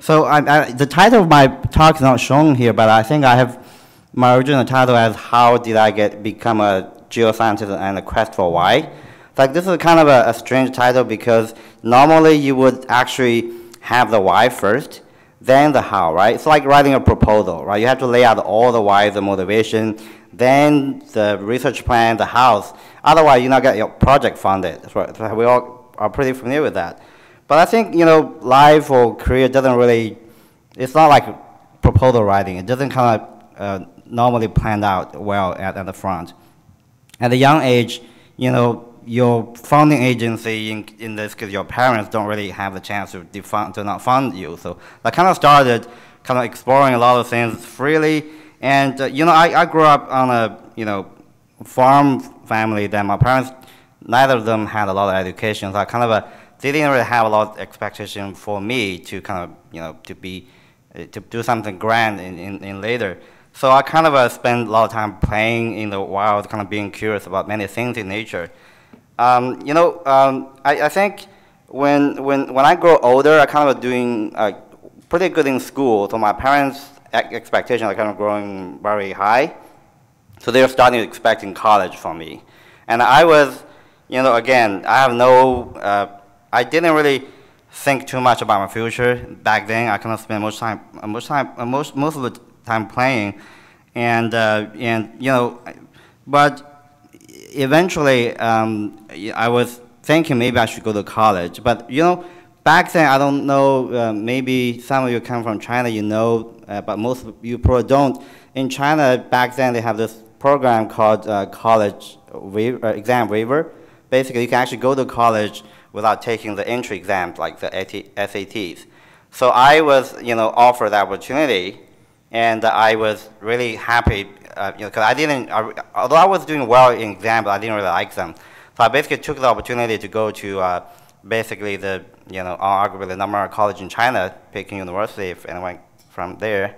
So I, I, the title of my talk is not shown here, but I think I have my original title as "How Did I Get Become a Geoscientist and a Quest for Why." Like this is kind of a, a strange title because normally you would actually have the why first, then the how, right? It's like writing a proposal, right? You have to lay out all the why, the motivation, then the research plan, the house. Otherwise, you're not get your project funded. We all are pretty familiar with that. But I think you know, life or career doesn't really. It's not like proposal writing. It doesn't kind of uh, normally planned out well at, at the front. At a young age, you know, your funding agency, in, in this case, your parents don't really have the chance to, defund, to not fund you. So I kind of started kind of exploring a lot of things freely. And, uh, you know, I, I grew up on a, you know, farm family that my parents, neither of them had a lot of education. So I kind of, a, they didn't really have a lot of expectation for me to kind of, you know, to be, uh, to do something grand in, in, in later. So I kind of uh, spent a lot of time playing in the wild, kind of being curious about many things in nature. Um, you know, um, I, I, think when, when, when I grow older, I kind of doing uh, pretty good in school. So my parents' expectations are kind of growing very high. So they're starting to expect in college from me. And I was, you know, again, I have no, uh, I didn't really think too much about my future back then. I kind of spent most time, most time, most, most of the time playing. And, uh, and you know, but eventually, um, I was thinking maybe I should go to college. But, you know, back then, I don't know, uh, maybe some of you come from China, you know, uh, but most of you probably don't. In China, back then, they have this program called uh, college uh, exam waiver. Basically, you can actually go to college without taking the entry exams like the SATs. So I was, you know, offered that opportunity, and I was really happy uh, you know, because I didn't, uh, although I was doing well in exams, I didn't really like them. So I basically took the opportunity to go to uh, basically the, you know, arguably the number one college in China, Peking University, and went from there.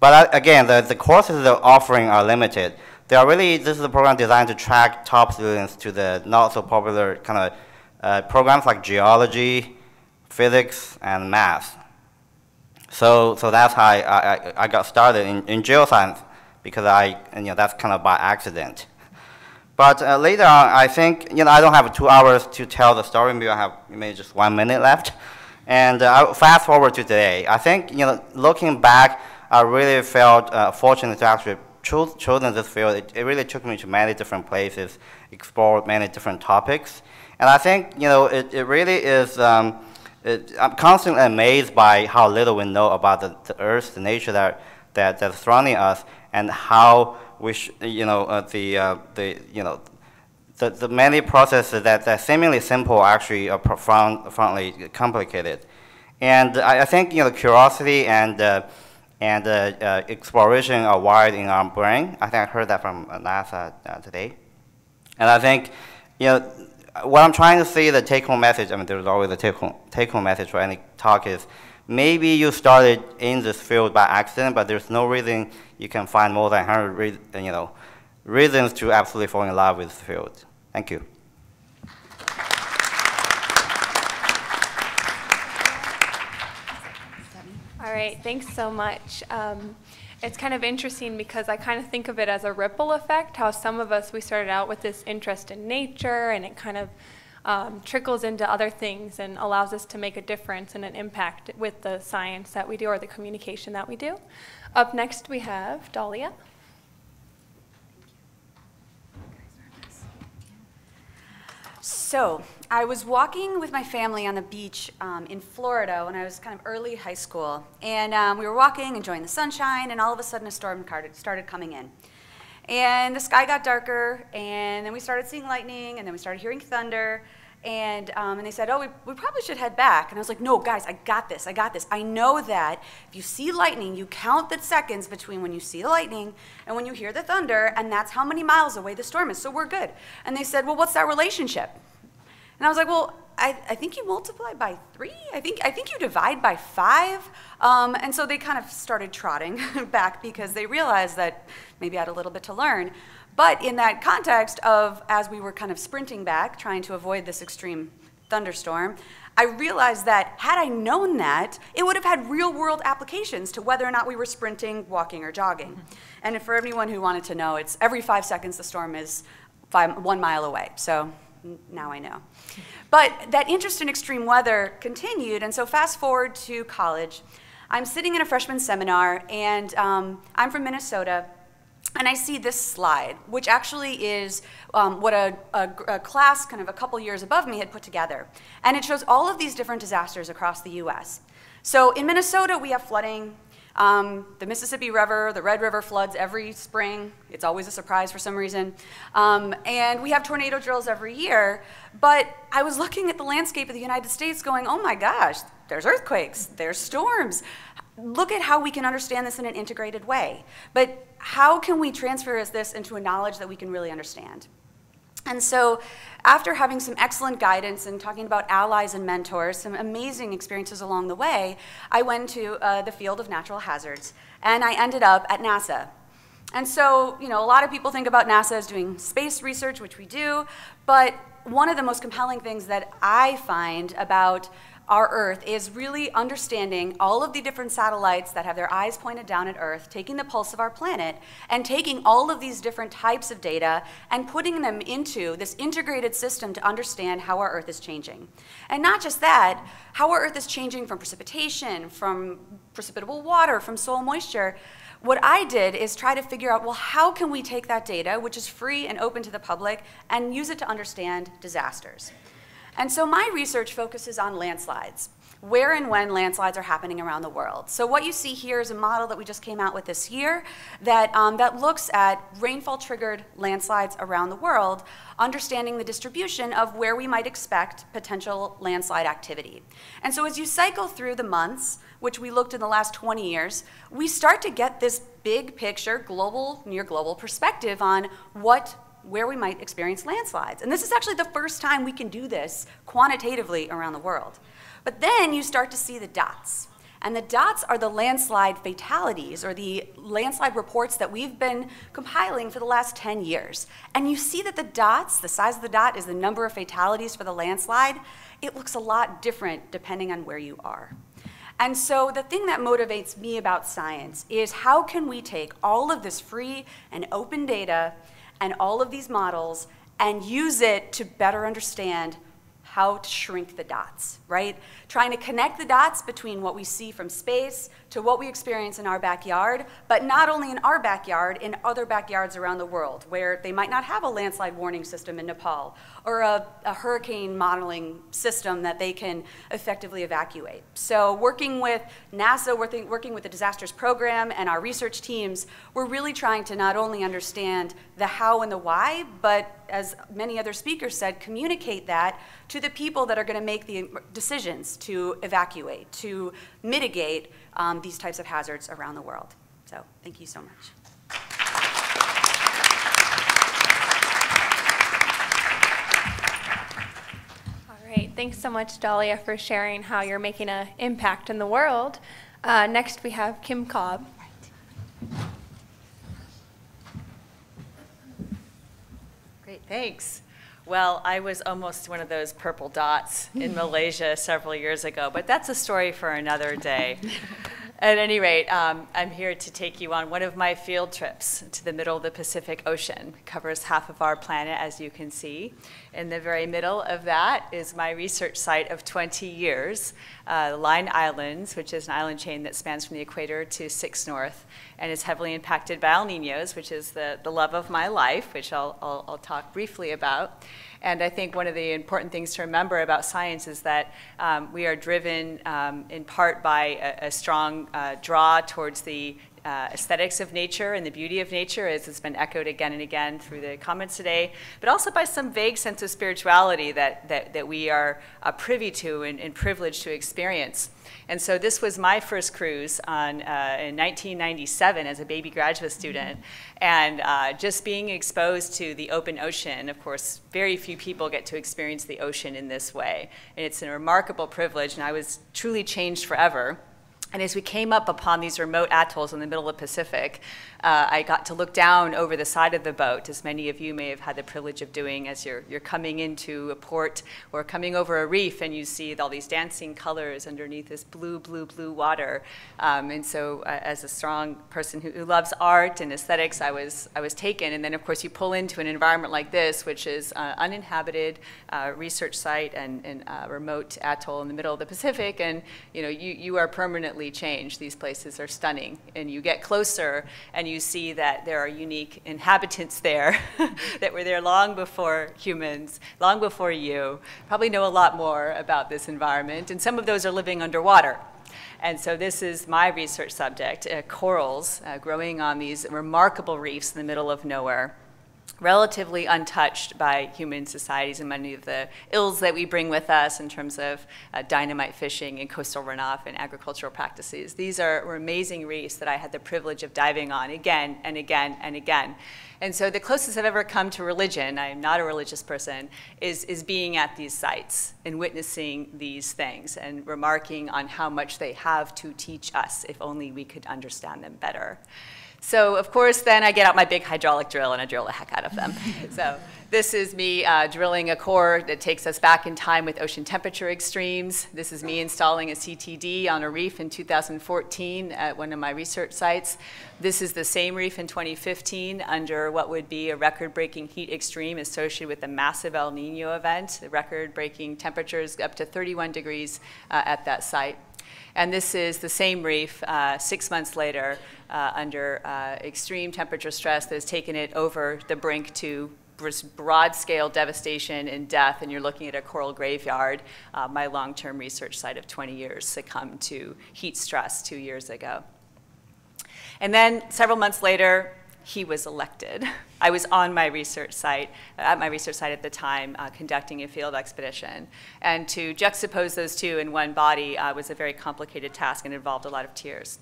But uh, again, the, the courses they're offering are limited. They are really, this is a program designed to track top students to the not so popular kind of uh, programs like geology, physics, and math. So, so that's how I, I, I got started in, in geoscience because I, you know, that's kind of by accident. But uh, later on, I think, you know, I don't have two hours to tell the story. Maybe I have maybe just one minute left. And uh, fast forward to today. I think, you know, looking back, I really felt uh, fortunate to actually chosen this field. It, it really took me to many different places, explored many different topics. And I think, you know, it, it really is, um, it, I'm constantly amazed by how little we know about the, the earth, the nature that, that, that's surrounding us and how we, you know, uh, the, uh, the, you know, the, the many processes that, that seemingly simple actually are profound, profoundly complicated. And I, I think, you know, curiosity and, uh, and uh, uh, exploration are wired in our brain. I think I heard that from NASA uh, today. And I think, you know, what I'm trying to say, the take-home message, I mean, there's always a take-home take -home message for any talk is, maybe you started in this field by accident, but there's no reason you can find more than 100 you know, reasons to absolutely fall in love with the field. Thank you. Right, thanks so much. Um, it's kind of interesting because I kind of think of it as a ripple effect, how some of us, we started out with this interest in nature and it kind of um, trickles into other things and allows us to make a difference and an impact with the science that we do or the communication that we do. Up next, we have Dalia. So, I was walking with my family on the beach um, in Florida when I was kind of early high school. And um, we were walking, enjoying the sunshine, and all of a sudden a storm started coming in. And the sky got darker, and then we started seeing lightning, and then we started hearing thunder. And, um, and they said, oh, we, we probably should head back. And I was like, no, guys, I got this. I got this. I know that if you see lightning, you count the seconds between when you see the lightning and when you hear the thunder, and that's how many miles away the storm is. So we're good. And they said, well, what's that relationship? And I was like, well, I, I think you multiply by three. I think, I think you divide by five. Um, and so they kind of started trotting <laughs> back because they realized that maybe I had a little bit to learn. But in that context of as we were kind of sprinting back, trying to avoid this extreme thunderstorm, I realized that had I known that, it would have had real world applications to whether or not we were sprinting, walking, or jogging. And for anyone who wanted to know, it's every five seconds the storm is five, one mile away. So now I know. But that interest in extreme weather continued, and so fast forward to college. I'm sitting in a freshman seminar, and um, I'm from Minnesota, and I see this slide, which actually is um, what a, a, a, class kind of a couple years above me had put together. And it shows all of these different disasters across the US. So in Minnesota, we have flooding. Um, the Mississippi River, the Red River floods every spring. It's always a surprise for some reason. Um, and we have tornado drills every year. But I was looking at the landscape of the United States going, oh my gosh, there's earthquakes, there's storms. Look at how we can understand this in an integrated way. But how can we transfer this into a knowledge that we can really understand? And so, after having some excellent guidance and talking about allies and mentors, some amazing experiences along the way, I went to uh, the field of natural hazards and I ended up at NASA. And so, you know, a lot of people think about NASA as doing space research, which we do, but one of the most compelling things that I find about our Earth is really understanding all of the different satellites that have their eyes pointed down at Earth, taking the pulse of our planet, and taking all of these different types of data and putting them into this integrated system to understand how our Earth is changing. And not just that, how our Earth is changing from precipitation, from precipitable water, from soil moisture. What I did is try to figure out, well, how can we take that data, which is free and open to the public, and use it to understand disasters? And so my research focuses on landslides, where and when landslides are happening around the world. So what you see here is a model that we just came out with this year that, um, that looks at rainfall-triggered landslides around the world, understanding the distribution of where we might expect potential landslide activity. And so as you cycle through the months, which we looked in the last 20 years, we start to get this big picture, global, near global perspective on what where we might experience landslides. And this is actually the first time we can do this quantitatively around the world. But then you start to see the dots. And the dots are the landslide fatalities or the landslide reports that we've been compiling for the last 10 years. And you see that the dots, the size of the dot is the number of fatalities for the landslide. It looks a lot different depending on where you are. And so the thing that motivates me about science is how can we take all of this free and open data and all of these models and use it to better understand how to shrink the dots, right? Trying to connect the dots between what we see from space to what we experience in our backyard, but not only in our backyard, in other backyards around the world where they might not have a landslide warning system in Nepal or a, a hurricane modeling system that they can effectively evacuate. So working with NASA, working, working with the disasters program and our research teams, we're really trying to not only understand the how and the why, but as many other speakers said, communicate that to the people that are going to make the decisions to evacuate, to mitigate um, these types of hazards around the world. So thank you so much. All right, thanks so much, Dalia, for sharing how you're making an impact in the world. Uh, next, we have Kim Cobb. Great, thanks. Well, I was almost one of those purple dots in <laughs> Malaysia several years ago, but that's a story for another day. <laughs> At any rate, um, I'm here to take you on one of my field trips to the middle of the Pacific Ocean. It covers half of our planet, as you can see. In the very middle of that is my research site of 20 years, uh, Line Islands, which is an island chain that spans from the equator to six north and is heavily impacted by El Ninos, which is the, the love of my life, which I'll, I'll, I'll talk briefly about. And I think one of the important things to remember about science is that um, we are driven um, in part by a, a strong uh, draw towards the uh, aesthetics of nature and the beauty of nature, as has been echoed again and again through the comments today, but also by some vague sense of spirituality that, that, that we are uh, privy to and, and privileged to experience. And so this was my first cruise on, uh, in 1997 as a baby graduate student. And uh, just being exposed to the open ocean, of course, very few people get to experience the ocean in this way. And it's a remarkable privilege, and I was truly changed forever. And as we came up upon these remote atolls in the middle of the Pacific, uh, I got to look down over the side of the boat, as many of you may have had the privilege of doing as you're, you're coming into a port or coming over a reef and you see all these dancing colors underneath this blue, blue, blue water. Um, and so, uh, as a strong person who, who, loves art and aesthetics, I was, I was taken. And then, of course, you pull into an environment like this, which is uh, uninhabited uh, research site and, and uh, remote atoll in the middle of the Pacific, and you know, you, you are permanently changed. These places are stunning, and you get closer and you you see that there are unique inhabitants there <laughs> that were there long before humans, long before you, probably know a lot more about this environment, and some of those are living underwater. And so this is my research subject, uh, corals uh, growing on these remarkable reefs in the middle of nowhere relatively untouched by human societies and many of the ills that we bring with us in terms of uh, dynamite fishing and coastal runoff and agricultural practices. These are, are amazing reefs that I had the privilege of diving on again and again and again. And so the closest I've ever come to religion, I'm not a religious person, is, is being at these sites and witnessing these things and remarking on how much they have to teach us if only we could understand them better. So of course, then I get out my big hydraulic drill and I drill the heck out of them. <laughs> so this is me uh, drilling a core that takes us back in time with ocean temperature extremes. This is me installing a CTD on a reef in 2014 at one of my research sites. This is the same reef in 2015 under what would be a record-breaking heat extreme associated with a massive El Nino event, record-breaking temperatures up to 31 degrees uh, at that site. And this is the same reef uh, six months later uh, under uh, extreme temperature stress that has taken it over the brink to broad scale devastation and death, and you're looking at a coral graveyard, uh, my long term research site of 20 years succumbed to heat stress two years ago. And then several months later, he was elected. I was on my research site, at my research site at the time, uh, conducting a field expedition. And to juxtapose those two in one body uh, was a very complicated task and involved a lot of tears.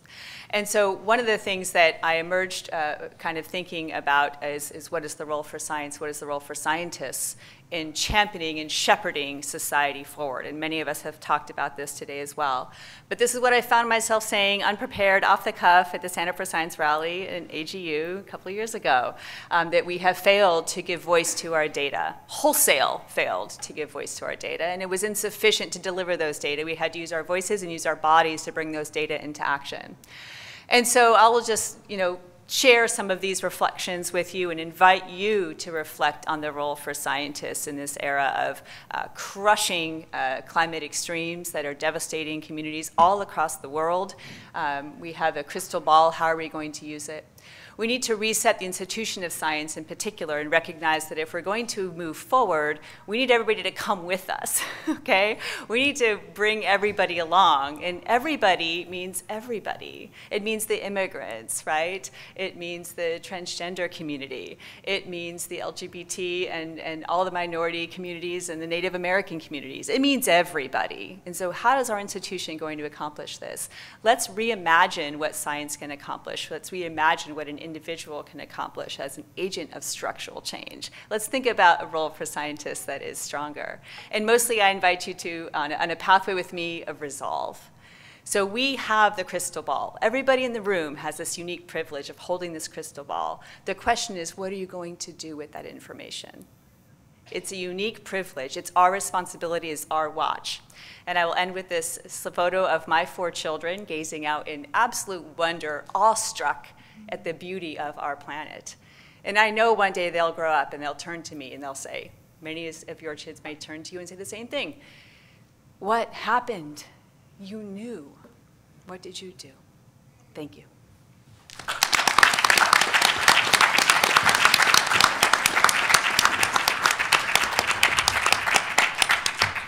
And so one of the things that I emerged uh, kind of thinking about is, is what is the role for science, what is the role for scientists in championing and shepherding society forward. And many of us have talked about this today as well. But this is what I found myself saying unprepared, off the cuff at the Up for Science rally in AGU a couple of years ago, um, that we have failed to give voice to our data, wholesale failed to give voice to our data. And it was insufficient to deliver those data. We had to use our voices and use our bodies to bring those data into action. And so I will just, you know, share some of these reflections with you and invite you to reflect on the role for scientists in this era of uh, crushing uh, climate extremes that are devastating communities all across the world. Um, we have a crystal ball. How are we going to use it? We need to reset the institution of science in particular and recognize that if we're going to move forward, we need everybody to come with us, <laughs> okay? We need to bring everybody along, and everybody means everybody. It means the immigrants, right? It means the transgender community. It means the LGBT and, and all the minority communities and the Native American communities. It means everybody. And so how is our institution going to accomplish this? Let's reimagine what science can accomplish. Let's reimagine what an individual can accomplish as an agent of structural change. Let's think about a role for scientists that is stronger. And mostly I invite you to, on a, on a pathway with me of resolve. So we have the crystal ball. Everybody in the room has this unique privilege of holding this crystal ball. The question is, what are you going to do with that information? It's a unique privilege. It's our responsibility as our watch. And I will end with this photo of my four children gazing out in absolute wonder, awestruck at the beauty of our planet. And I know one day they'll grow up and they'll turn to me and they'll say, many of your kids may turn to you and say the same thing. What happened? You knew. What did you do? Thank you.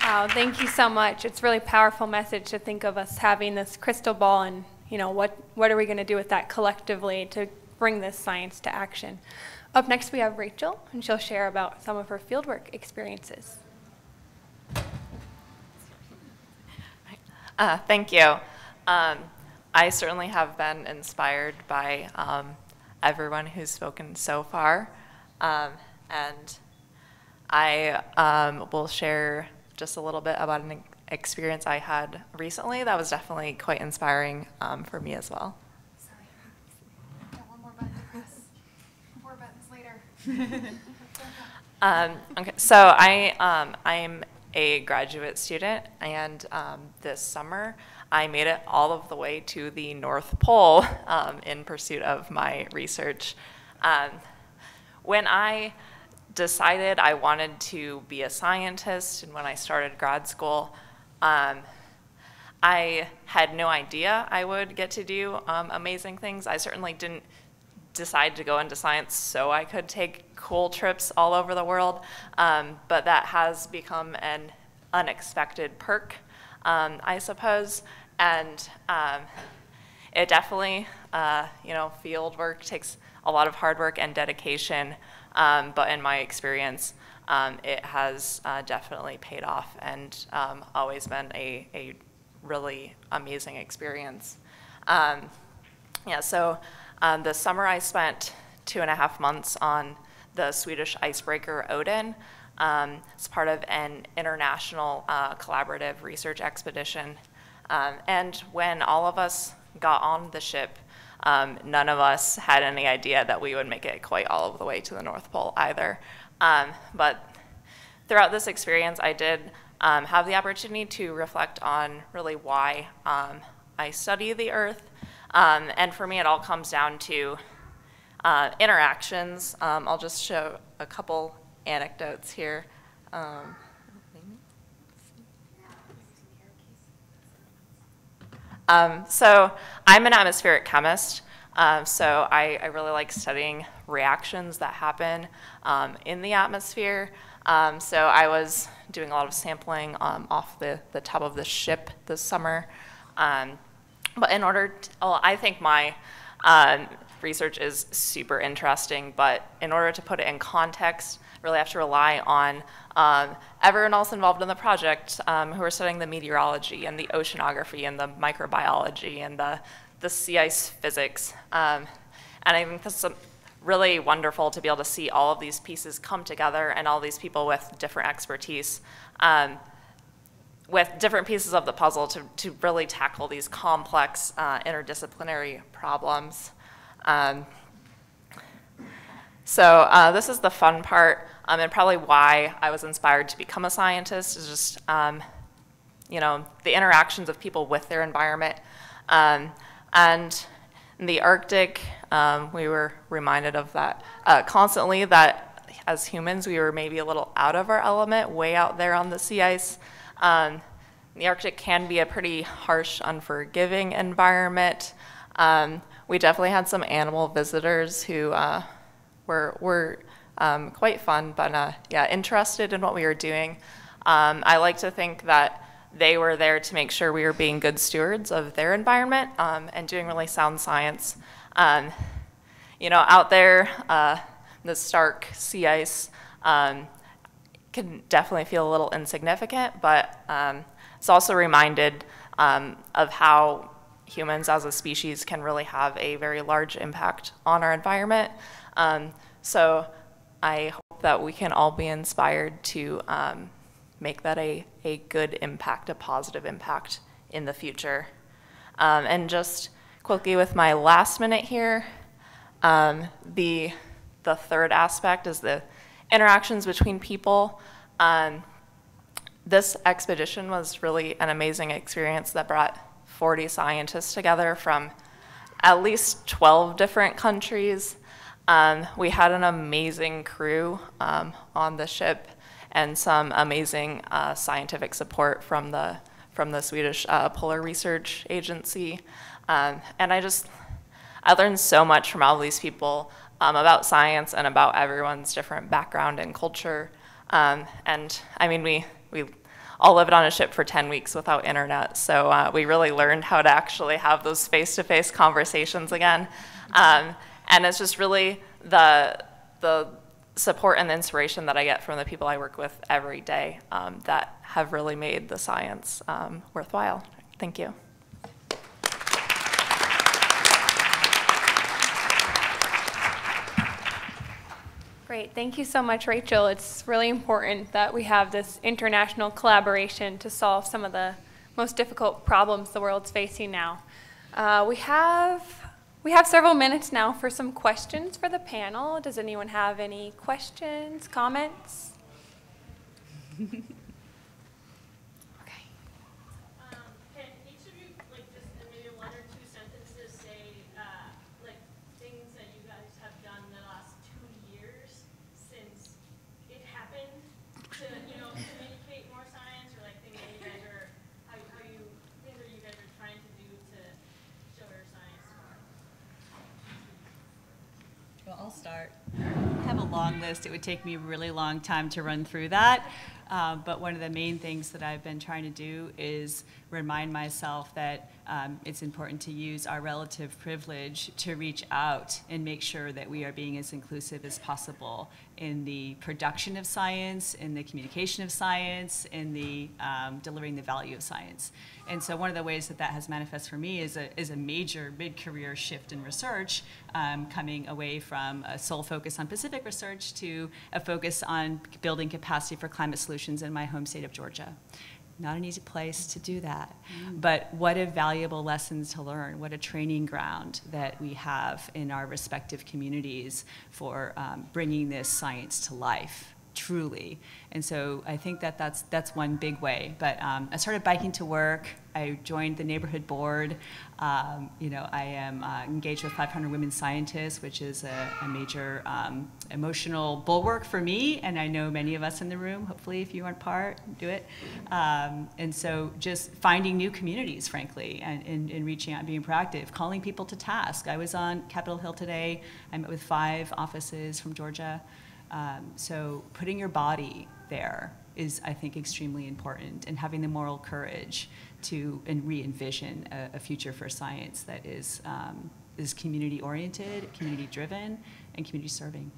Wow, thank you so much. It's really powerful message to think of us having this crystal ball and, you know, what, what are we going to do with that collectively to bring this science to action. Up next, we have Rachel, and she'll share about some of her fieldwork experiences. Uh, thank you. Um, I certainly have been inspired by um, everyone who's spoken so far. Um, and I um, will share just a little bit about an experience I had recently that was definitely quite inspiring um, for me as well. um, okay, so I um, I'm a graduate student, and um, this summer I made it all of the way to the North Pole um, in pursuit of my research. Um, when I decided I wanted to be a scientist, and when I started grad school, um, I had no idea I would get to do um, amazing things. I certainly didn't decide to go into science so I could take cool trips all over the world, um, but that has become an unexpected perk, um, I suppose, and um, it definitely, uh, you know, field work takes a lot of hard work and dedication, um, but in my experience, um, it has uh, definitely paid off and um, always been a, a really amazing experience. yeah, so um, the summer I spent two and a half months on the Swedish icebreaker Oden. Um, it's part of an international uh, collaborative research expedition. Um, and when all of us got on the ship, um, none of us had any idea that we would make it quite all of the way to the North Pole either. Um, but throughout this experience, I did um, have the opportunity to reflect on really why I study the Earth um, and for me, it all comes down to uh, interactions. Um, I'll just show a couple anecdotes here. Um, um so I'm an atmospheric chemist, um, so I, I, really like studying reactions that happen um, in the atmosphere. so I was doing a lot of sampling off the, the top of the ship this summer. Um, but in order, to, well, I think my um, research is super interesting, but in order to put it in context, really have to rely on um, everyone else involved in the project um, who are studying the meteorology and the oceanography and the microbiology and the, the sea ice physics. Um, and I think that's really wonderful to be able to see all of these pieces come together and all these people with different expertise. Um, with different pieces of the puzzle to, to really tackle these complex uh, interdisciplinary problems. Um, so uh, this is the fun part um, and probably why I was inspired to become a scientist is just, um, you know, the interactions of people with their environment. Um, and in the Arctic, um, we were reminded of that uh, constantly that as humans, we were maybe a little out of our element, way out there on the sea ice. Um, the Arctic can be a pretty harsh, unforgiving environment. Um, we definitely had some animal visitors who uh, were, were um, quite fun, but uh, yeah, interested in what we were doing. Um, I like to think that they were there to make sure we were being good stewards of their environment um, and doing really sound science. Um, you know, out there, uh, the stark sea ice, um, can definitely feel a little insignificant, but um, it's also reminded um, of how humans as a species can really have a very large impact on our environment. Um, so I hope that we can all be inspired to um, make that a, a good impact, a positive impact in the future. Um, and just quickly with my last minute here, um, the, the third aspect is the interactions between people. Um, this expedition was really an amazing experience that brought 40 scientists together from at least 12 different countries. Um, we had an amazing crew um, on the ship and some amazing uh, scientific support from the from the Swedish uh, Polar Research Agency. Um, and I just, I learned so much from all these people um, about science and about everyone's different background and culture. Um, and I mean, we, we all lived on a ship for 10 weeks without internet, so uh, we really learned how to actually have those face-to-face conversations again. Um, and it's just really the, the support and the inspiration that I get from the people I work with every day um, that have really made the science um, worthwhile. Thank you. Great. Thank you so much, Rachel. It's really important that we have this international collaboration to solve some of the most difficult problems the world's facing now. Uh, we have we have several minutes now for some questions for the panel. Does anyone have any questions, comments? <laughs> long list. It would take me a really long time to run through that. Uh, but one of the main things that I've been trying to do is remind myself that um, it's important to use our relative privilege to reach out and make sure that we are being as inclusive as possible in the production of science, in the communication of science, in the um, delivering the value of science. And so one of the ways that that has manifested for me is a, is a major mid-career shift in research, um, coming away from a sole focus on Pacific research to a focus on building capacity for climate solutions in my home state of Georgia not an easy place to do that. Mm. But what a valuable lessons to learn, what a training ground that we have in our respective communities for um, bringing this science to life, truly. And so I think that that's, that's one big way. But um, I started biking to work. I joined the neighborhood board. Um, you know, I am uh, engaged with 500 Women Scientists, which is a, a major um, emotional bulwark for me, and I know many of us in the room, hopefully if you aren't part, do it. Um, and so just finding new communities, frankly, and, and, and, reaching out and being proactive, calling people to task. I was on Capitol Hill today. I met with five offices from Georgia. Um, so putting your body there is, I think, extremely important, and having the moral courage to and re-envision a, a future for science that is um, is community oriented, community driven, and community serving.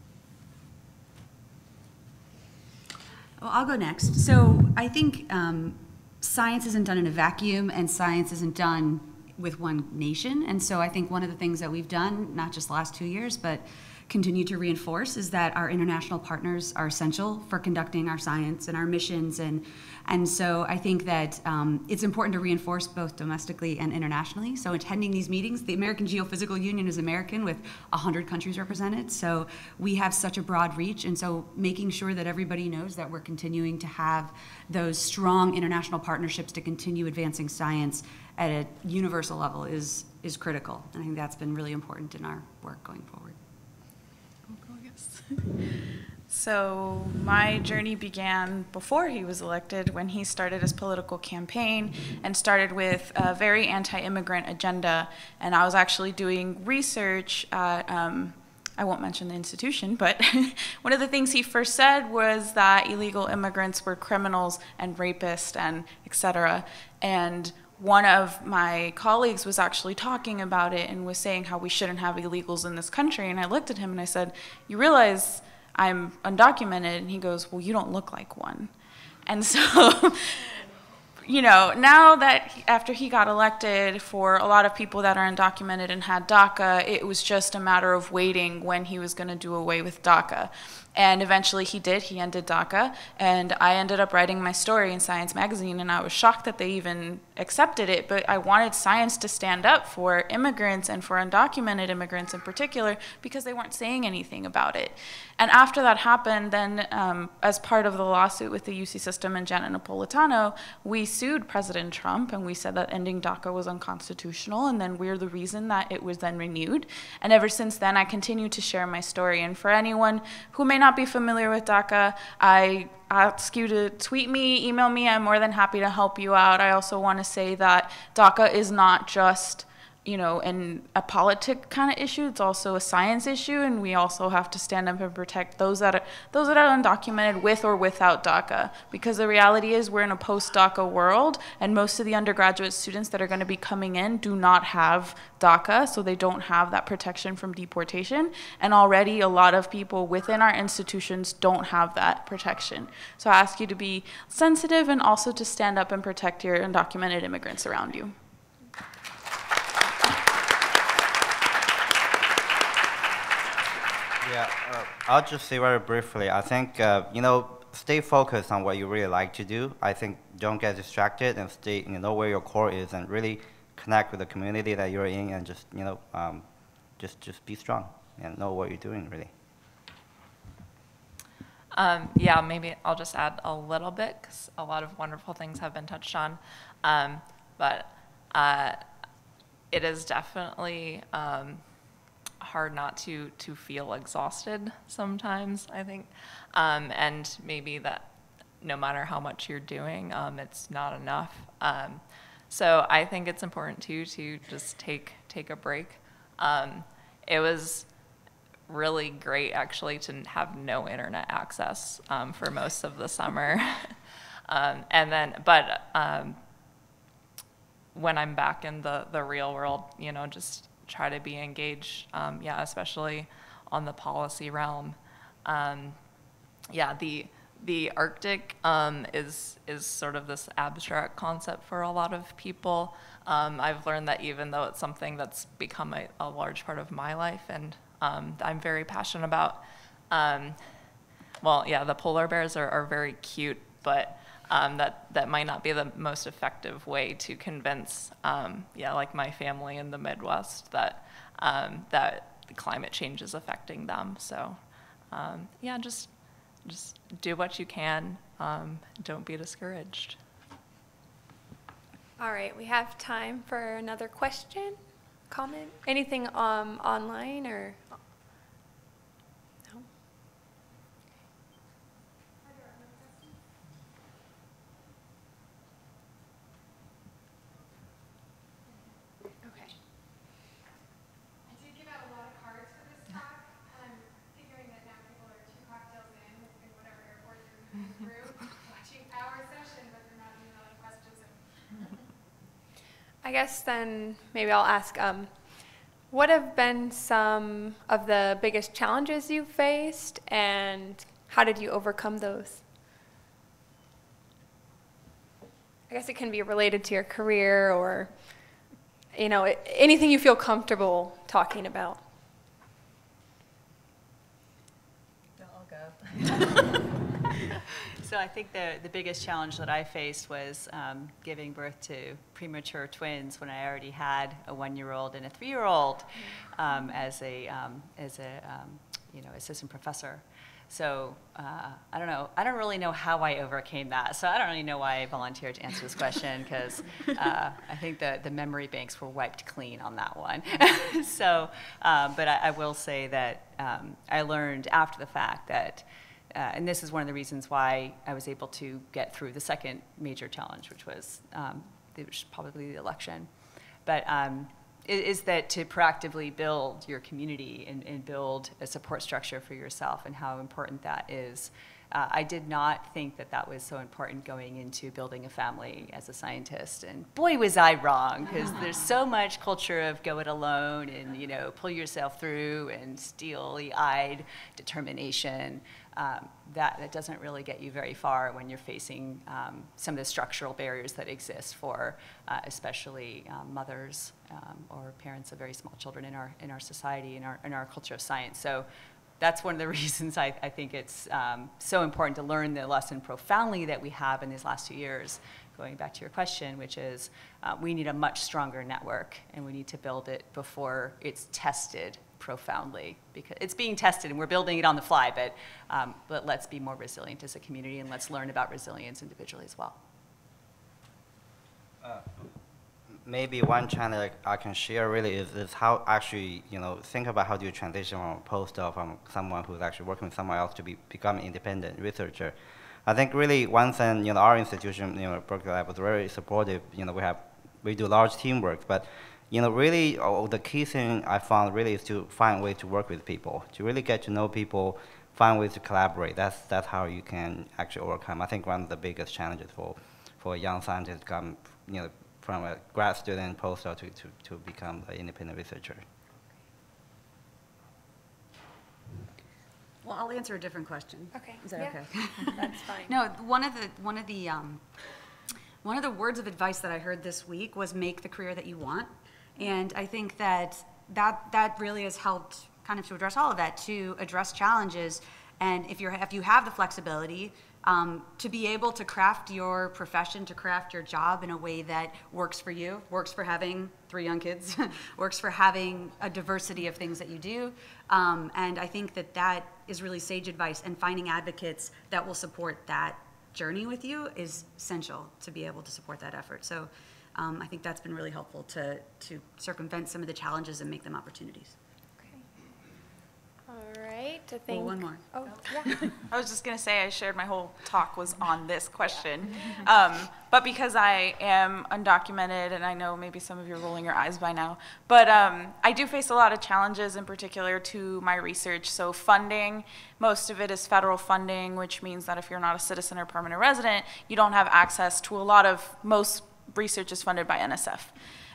Well, I'll go next. So I think um, science isn't done in a vacuum, and science isn't done with one nation. And so I think one of the things that we've done, not just the last two years, but continue to reinforce is that our international partners are essential for conducting our science and our missions and and so I think that um, it's important to reinforce both domestically and internationally. So attending these meetings, the American Geophysical Union is American with 100 countries represented. So we have such a broad reach. And so making sure that everybody knows that we're continuing to have those strong international partnerships to continue advancing science at a universal level is, is critical. And I think that's been really important in our work going forward. <laughs> So my journey began before he was elected when he started his political campaign and started with a very anti-immigrant agenda. And I was actually doing research at, um, I won't mention the institution, but <laughs> one of the things he first said was that illegal immigrants were criminals and rapists and etc. And one of my colleagues was actually talking about it and was saying how we shouldn't have illegals in this country. And I looked at him and I said, you realize I'm undocumented. And he goes, Well, you don't look like one. And so <laughs> you know, now that after he got elected, for a lot of people that are undocumented and had DACA, it was just a matter of waiting when he was going to do away with DACA. And eventually he did. He ended DACA. And I ended up writing my story in Science Magazine. And I was shocked that they even accepted it. But I wanted science to stand up for immigrants and for undocumented immigrants in particular because they weren't saying anything about it. And after that happened, then um, as part of the lawsuit with the UC system and Janet Napolitano, we sued President Trump and we said that ending DACA was unconstitutional. And then we're the reason that it was then renewed. And ever since then, I continue to share my story. And for anyone who may not be familiar with DACA, I ask you to tweet me, email me. I'm more than happy to help you out. I also want to say that DACA is not just you know, and a politic kind of issue. It's also a science issue, and we also have to stand up and protect those that are those that are undocumented with or without DACA. Because the reality is, we're in a post-DACA world, and most of the undergraduate students that are going to be coming in do not have DACA, so they don't have that protection from deportation. And already, a lot of people within our institutions don't have that protection. So I ask you to be sensitive and also to stand up and protect your undocumented immigrants around you. Yeah, uh, I'll just say very briefly. I think, uh, you know, stay focused on what you really like to do. I think don't get distracted and stay, you know, where your core is and really connect with the community that you're in and just, you know, um, just, just be strong and know what you're doing, really. Um, yeah, maybe I'll just add a little bit because a lot of wonderful things have been touched on. Um, but uh, it is definitely um, hard not to to feel exhausted sometimes. I think, um, and maybe that no matter how much you're doing, um, it's not enough. Um, so I think it's important too to just take take a break. Um, it was really great actually to have no internet access um, for most of the summer, <laughs> um, and then but when I'm back in the the real world, you know, just try to be engaged, um, yeah, especially on the policy realm. Um, yeah, the the Arctic um, is is sort of this abstract concept for a lot of people. Um, I've learned that even though it's something that's become a, a large part of my life and um, I'm very passionate about, um, well, yeah, the polar bears are, are very cute, but um, that that might not be the most effective way to convince, um, yeah, like my family in the Midwest that um, that climate change is affecting them. So, um, yeah, just just do what you can. Um, don't be discouraged. All right, we have time for another question, comment, anything um, online or I guess then maybe I'll ask, um, what have been some of the biggest challenges you've faced and how did you overcome those? I guess it can be related to your career or, you know, anything you feel comfortable talking about. I'll go. <laughs> So I think the, the biggest challenge that I faced was um, giving birth to premature twins when I already had a one-year-old and a three-year-old um, as a, um, as a um, you know, assistant professor. So uh, I don't know. I don't really know how I overcame that. So I don't really know why I volunteered to answer this question because <laughs> uh, I think the, the memory banks were wiped clean on that one. <laughs> so, um, but I, I, will say that um, I learned after the fact that uh, and this is one of the reasons why I was able to get through the second major challenge, which was, um, which was probably the election. But um, is that to proactively build your community and, and, build a support structure for yourself and how important that is uh, I did not think that that was so important going into building a family as a scientist. And boy, was I wrong, because <laughs> there's so much culture of go it alone and, you know, pull yourself through and steely-eyed determination. Um, that, that doesn't really get you very far when you're facing um, some of the structural barriers that exist for uh, especially um, mothers um, or parents of very small children in our, in our society, in our, in our culture of science. So that's one of the <laughs> reasons I, I think it's um, so important to learn the lesson profoundly that we have in these last two years. Going back to your question, which is uh, we need a much stronger network and we need to build it before it's tested profoundly because it's being tested and we're building it on the fly, but, um, but let's be more resilient as a community and let's learn about resilience individually as well. Uh, maybe one challenge I can share really is, is how actually, you know, think about how do you transition from a postdoc from someone who's actually working with someone else to be, become an independent researcher. I think really one thing, you know, our institution, you know, Berkeley Lab was very supportive. You know, we have, we do large teamwork, but you know, really oh, the key thing I found really is to find ways to work with people, to really get to know people, find ways to collaborate. That's, that's how you can actually overcome. I think one of the biggest challenges for, for a young scientist to come, you know, from a grad student postdoc to, to, to become an independent researcher. Well, I'll answer a different question. Okay. Is that Yeah. okay? <laughs> That's fine. No, one of the one of the um, one of the words of advice that I heard this week was make the career that you want, and I think that that that really has helped kind of to address all of that, to address challenges, and if you're if you have the flexibility. Um, to be able to craft your profession, to craft your job in a way that works for you, works for having three young kids, <laughs> works for having a diversity of things that you do. Um, and I think that that is really sage advice, and finding advocates that will support that journey with you is essential to be able to support that effort. So um, I think that's been really helpful to, to circumvent some of the challenges and make them opportunities. Okay. All right, I think. one more. Oh, <laughs> yeah. I was just going to say I shared my whole talk was <laughs> on this question. <laughs> Um, but because I am undocumented, and I know maybe some of you are rolling your eyes by now, but um, I do face a lot of challenges in particular to my research. So funding, most of it is federal funding, which means that if you're not a citizen or permanent resident, you don't have access to a lot of, most research is funded by NSF.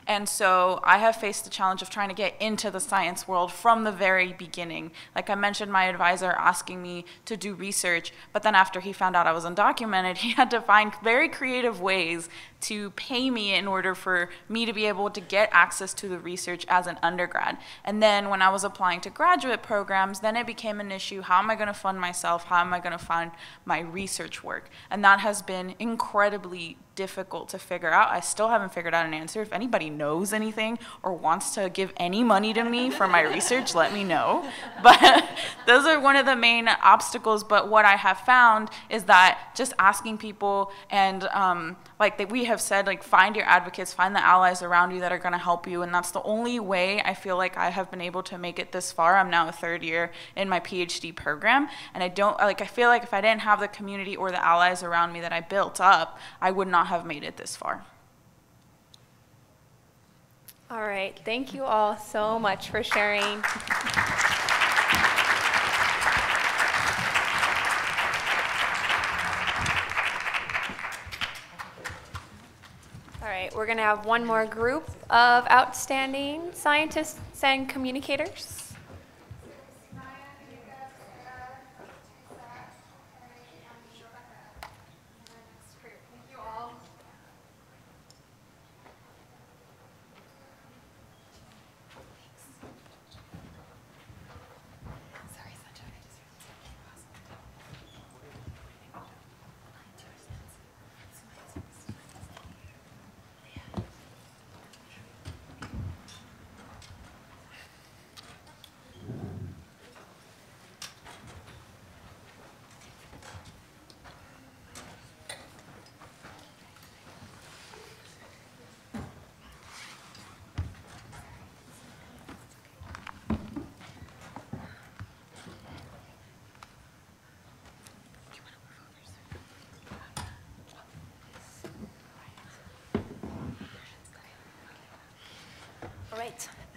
And so I have faced the challenge of trying to get into the science world from the very beginning. Like I mentioned, my advisor asking me to do research, but then after he found out I was undocumented, <laughs> he had to find very creative ways to pay me in order for me to be able to get access to the research as an undergrad. And then when I was applying to graduate programs, then it became an issue, how am I gonna fund myself? How am I gonna fund my research work? And that has been incredibly difficult to figure out. I still haven't figured out an answer. If anybody knows anything or wants to give any money to me for my research, let me know. <laughs> But those are one of the main obstacles. But what I have found is that just asking people and um, like that we have said, like find your advocates, find the allies around you that are going to help you. And that's the only way I feel like I have been able to make it this far. I'm now a third year in my PhD program. And I don't like, I feel like if I didn't have the community or the allies around me that I built up, I would not have made it this far. All right, thank you all so much for sharing. All right, we're going to have one more group of outstanding scientists and communicators. All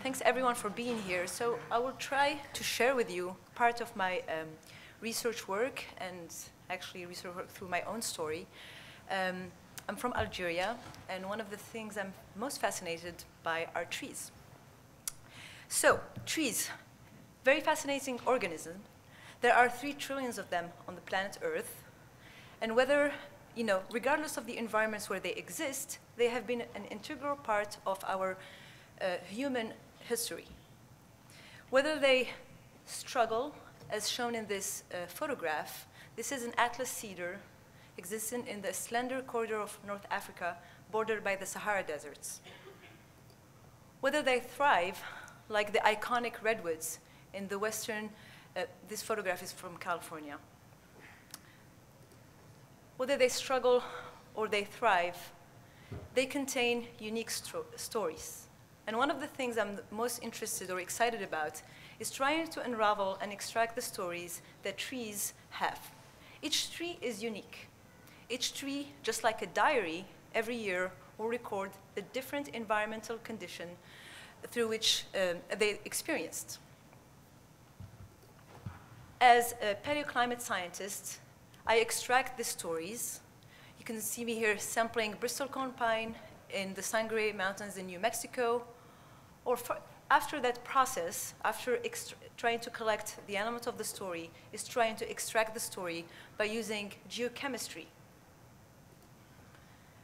Thanks everyone for being here. So I will try to share with you part of my um, research work and actually research work through my own story. Um, I'm from Algeria, and one of the things I'm most fascinated by are trees. So, trees, very fascinating organism. There are three trillions of them on the planet Earth, and whether, you know, regardless of the environments where they exist, they have been an integral part of our human history. Whether they struggle, as shown in this uh, photograph, this is an Atlas cedar existing in the slender corridor of North Africa bordered by the Sahara deserts. Whether they thrive, like the iconic redwoods in the western, uh, this photograph is from California. Whether they struggle or they thrive, they contain unique stories. And one of the things I'm most interested or excited about is trying to unravel and extract the stories that trees have. Each tree is unique. Each tree, just like a diary, every year will record the different environmental condition through which um, they experienced. As a paleoclimate scientist, I extract the stories. You can see me here sampling bristlecone pine in the Sangre Mountains in New Mexico. Or after that process, after trying to collect the element of the story, is trying to extract the story by using geochemistry.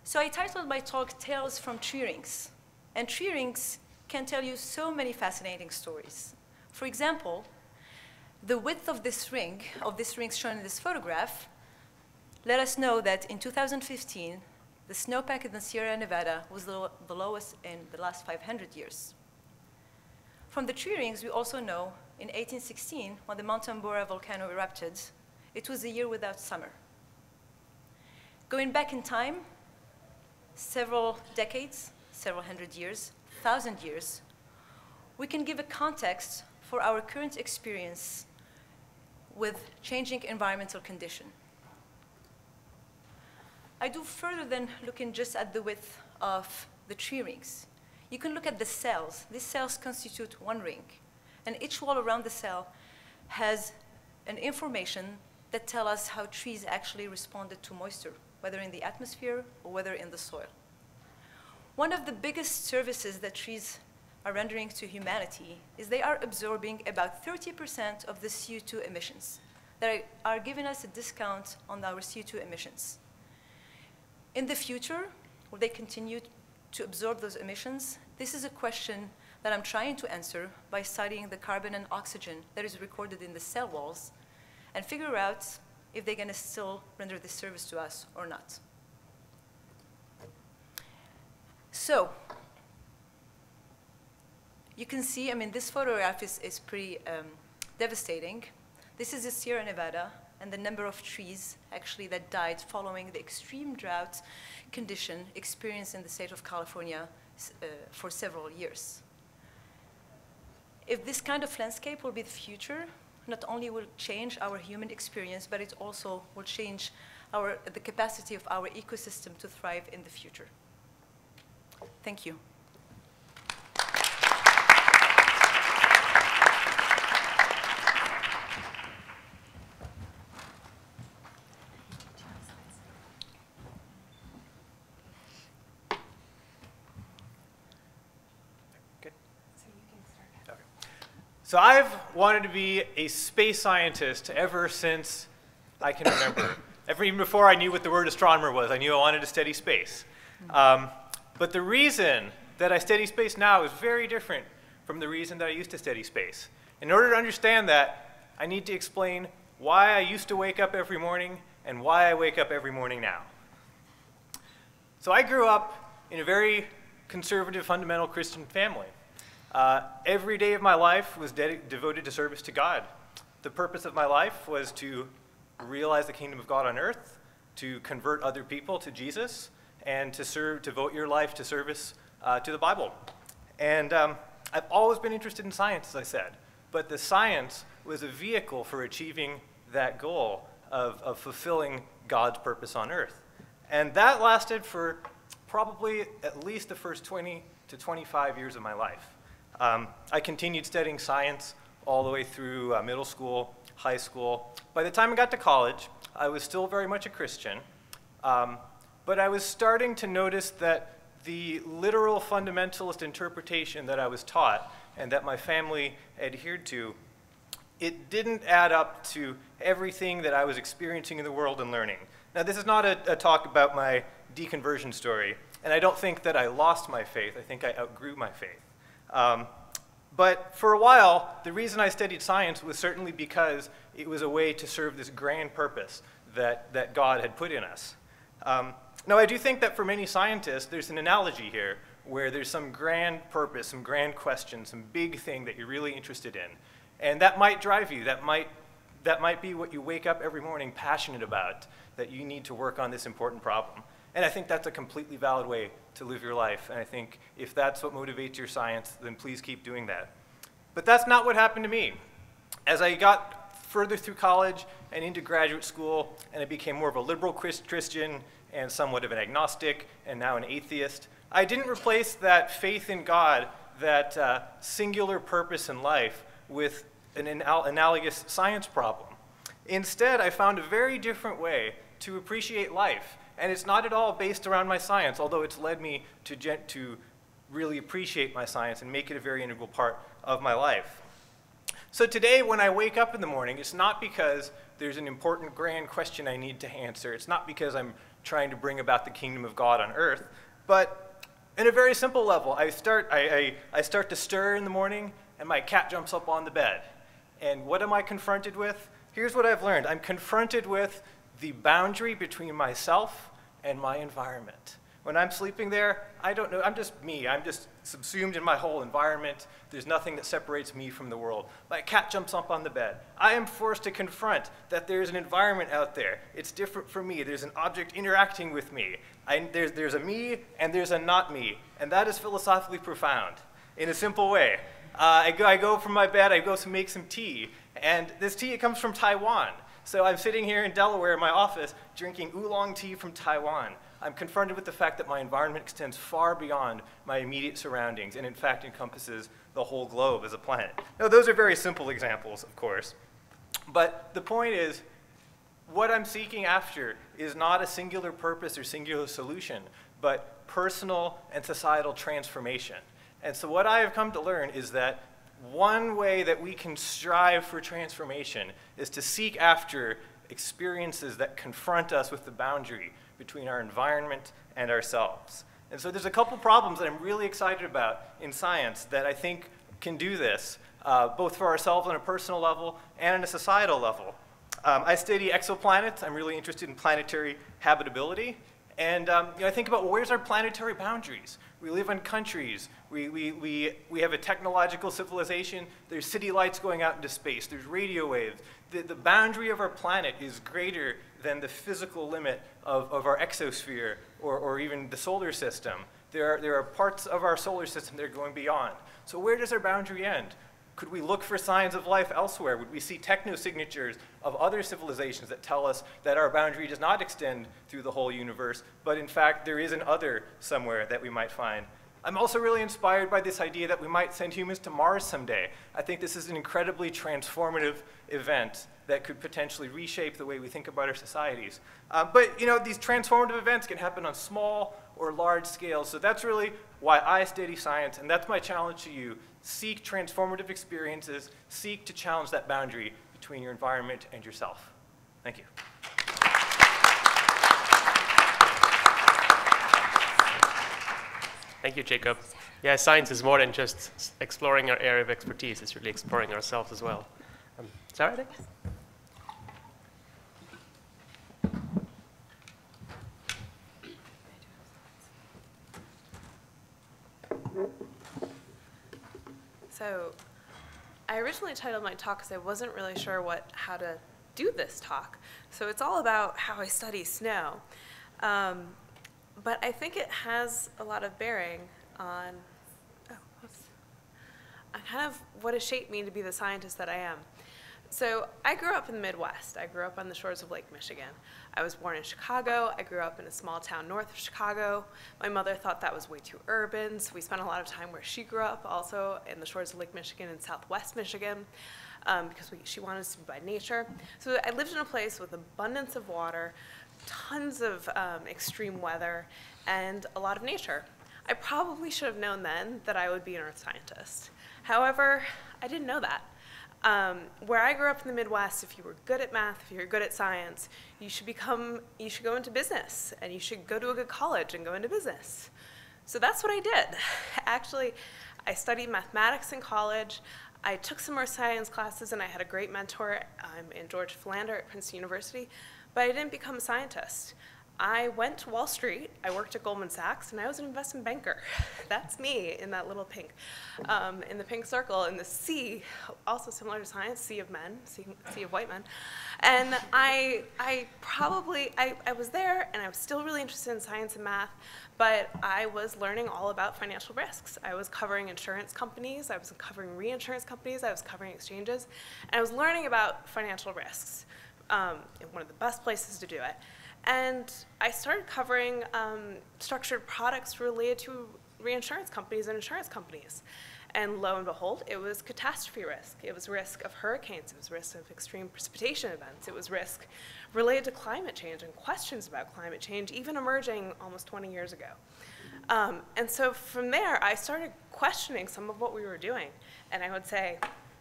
So I titled my talk Tales from Tree Rings. And tree rings can tell you so many fascinating stories. For example, the width of this ring, of this ring shown in this photograph, let us know that in 2015, the snowpack in the Sierra Nevada was the, the lowest in the last 500 years. From the tree rings, we also know in 1816, when the Mount Tambora volcano erupted, it was a year without summer. Going back in time, several decades, several hundred years, thousand years, we can give a context for our current experience with changing environmental condition. I do further than looking just at the width of the tree rings. You can look at the cells. These cells constitute one ring, and each wall around the cell has an information that tell us how trees actually responded to moisture whether in the atmosphere or whether in the soil. One of the biggest services that trees are rendering to humanity is they are absorbing about 30% of the CO2 emissions that are giving us a discount on our CO2 emissions. In the future, will they continue to absorb those emissions? This is a question that I'm trying to answer by studying the carbon and oxygen that is recorded in the cell walls and figure out if they're going to still render this service to us or not. So, you can see, I mean, this photograph is, is pretty um, devastating. This is the Sierra Nevada and the number of trees actually that died following the extreme drought condition experienced in the state of California uh, for several years. If this kind of landscape will be the future, not only will change our human experience, but it also will change our, the capacity of our ecosystem to thrive in the future. Thank you. So I've wanted to be a space scientist ever since I can remember. <coughs> ever even before I knew what the word astronomer was, I knew I wanted to study space. Um, but the reason that I study space now is very different from the reason that I used to study space. In order to understand that, I need to explain why I used to wake up every morning and why I wake up every morning now. So I grew up in a very conservative, fundamental Christian family. Uh, every day of my life was devoted to service to God. The purpose of my life was to realize the kingdom of God on earth, to convert other people to Jesus, and to serve, to devote your life to service uh, to the Bible. And um, I've always been interested in science, as I said, but the science was a vehicle for achieving that goal of, of fulfilling God's purpose on earth. And that lasted for probably at least the first 20 to 25 years of my life. Um, I continued studying science all the way through uh, middle school, high school. By the time I got to college, I was still very much a Christian, um, but I was starting to notice that the literal fundamentalist interpretation that I was taught and that my family adhered to, it didn't add up to everything that I was experiencing in the world and learning. Now, this is not a, a talk about my deconversion story, and I don't think that I lost my faith. I think I outgrew my faith. Um, but for a while, the reason I studied science was certainly because it was a way to serve this grand purpose that, that God had put in us. Um, now, I do think that for many scientists, there's an analogy here where there's some grand purpose, some grand question, some big thing that you're really interested in. And that might drive you. That might, that might be what you wake up every morning passionate about, that you need to work on this important problem. And I think that's a completely valid way to live your life. And I think if that's what motivates your science, then please keep doing that. But that's not what happened to me. As I got further through college and into graduate school, and I became more of a liberal Christian and somewhat of an agnostic and now an atheist, I didn't replace that faith in God, that uh, singular purpose in life, with an anal analogous science problem. Instead, I found a very different way to appreciate life and it's not at all based around my science, although it's led me to, to really appreciate my science and make it a very integral part of my life. So today, when I wake up in the morning, it's not because there's an important grand question I need to answer. It's not because I'm trying to bring about the kingdom of God on earth, but in a very simple level, I start, I, I, I start to stir in the morning and my cat jumps up on the bed. And what am I confronted with? Here's what I've learned. I'm confronted with the boundary between myself and my environment. When I'm sleeping there, I don't know, I'm just me. I'm just subsumed in my whole environment. There's nothing that separates me from the world. My cat jumps up on the bed. I am forced to confront that there's an environment out there. It's different from me. There's an object interacting with me. I, there's, there's a me and there's a not me. And that is philosophically profound in a simple way. Uh, I, go, I go from my bed, I go to make some tea. And this tea, it comes from Taiwan. So I'm sitting here in Delaware in my office drinking oolong tea from Taiwan. I'm confronted with the fact that my environment extends far beyond my immediate surroundings and in fact encompasses the whole globe as a planet. Now those are very simple examples, of course. But the point is, what I'm seeking after is not a singular purpose or singular solution, but personal and societal transformation. And so what I have come to learn is that one way that we can strive for transformation is to seek after experiences that confront us with the boundary between our environment and ourselves. And so there's a couple problems that I'm really excited about in science that I think can do this, uh, both for ourselves on a personal level and on a societal level. Um, I study exoplanets. I'm really interested in planetary habitability. And um, you know, I think about well, where's our planetary boundaries? We live in countries. We, we, we, we have a technological civilization. There's city lights going out into space. There's radio waves. The, the boundary of our planet is greater than the physical limit of, of our exosphere or, or even the solar system. There are, there are parts of our solar system that are going beyond. So where does our boundary end? Could we look for signs of life elsewhere? Would we see technosignatures of other civilizations that tell us that our boundary does not extend through the whole universe, but in fact there is an other somewhere that we might find? I'm also really inspired by this idea that we might send humans to Mars someday. I think this is an incredibly transformative event that could potentially reshape the way we think about our societies. Uh, but you know, these transformative events can happen on small or large scales. So that's really why I study science, and that's my challenge to you. Seek transformative experiences, seek to challenge that boundary between your environment and yourself. Thank you. Thank you, Jacob. Yeah, science is more than just exploring our area of expertise. It's really exploring ourselves as well. Um, So I originally titled my talk because I wasn't really sure what how to do this talk. So it's all about how I study snow. Um, but I think it has a lot of bearing on, oh, kind of what has shaped me to be the scientist that I am. so I grew up in the Midwest. I grew up on the shores of Lake Michigan. I was born in Chicago. I grew up in a small town north of Chicago. My mother thought that was way too urban, so we spent a lot of time where she grew up, also in the shores of Lake Michigan in southwest Michigan, um, because we, she wanted us to be by nature. So I lived in a place with abundance of water, tons of um, extreme weather, and a lot of nature. I probably should have known then that I would be an earth scientist. However, I didn't know that. Um, where I grew up in the Midwest, if you were good at math, if you were good at science, you should become, you should go into business, and you should go to a good college and go into business. So that's what I did. <laughs> Actually, I studied mathematics in college. I took some more science classes, and I had a great mentor um, in George Philander at Princeton University, but I didn't become a scientist. I went to Wall Street, I worked at Goldman Sachs, and I was an investment banker. <laughs> That's me in that little pink, um, in the pink circle, in the sea, also similar to science, sea of men, sea, sea of white men. And I, I probably, I, I was there, and I was still really interested in science and math, but I was learning all about financial risks. I was covering insurance companies, I was covering reinsurance companies, I was covering exchanges, and I was learning about financial risks. Um, one of the best places to do it. And I started covering um, structured products related to reinsurance companies and insurance companies. And lo and behold, it was catastrophe risk. It was risk of hurricanes. It was risk of extreme precipitation events. It was risk related to climate change and questions about climate change, even emerging almost 20 years ago. Um, and so from there, I started questioning some of what we were doing. And I would say,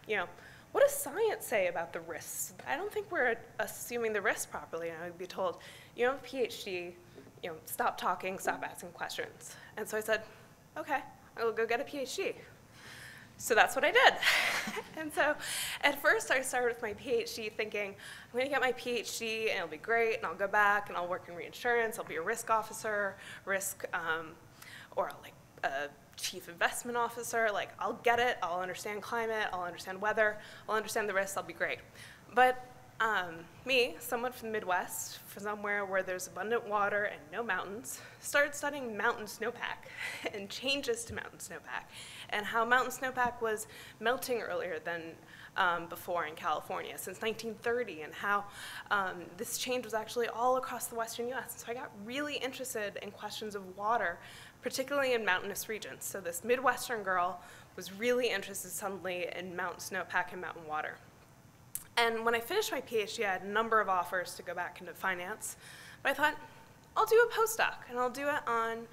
you know, what does science say about the risks? I don't think we're assuming the risks properly. And I would be told, you don't have a PhD, you know, stop talking, stop asking questions. And so I said, okay, I will go get a PhD. So that's what I did. <laughs> and so at first I started with my PhD thinking, I'm gonna get my PhD and it'll be great and I'll go back and I'll work in reinsurance, I'll be a risk officer, risk, um, or like a chief investment officer, like I'll get it, I'll understand climate, I'll understand weather, I'll understand the risks, I'll be great. But um, me, someone from the Midwest, from somewhere where there's abundant water and no mountains, started studying mountain snowpack <laughs> and changes to mountain snowpack and how mountain snowpack was melting earlier than um, before in California since 1930 and how um, this change was actually all across the western US. So I got really interested in questions of water, particularly in mountainous regions. So this Midwestern girl was really interested suddenly in mountain snowpack and mountain water. And when I finished my PhD, I had a number of offers to go back into finance. But I thought, I'll do a postdoc, and I'll do it on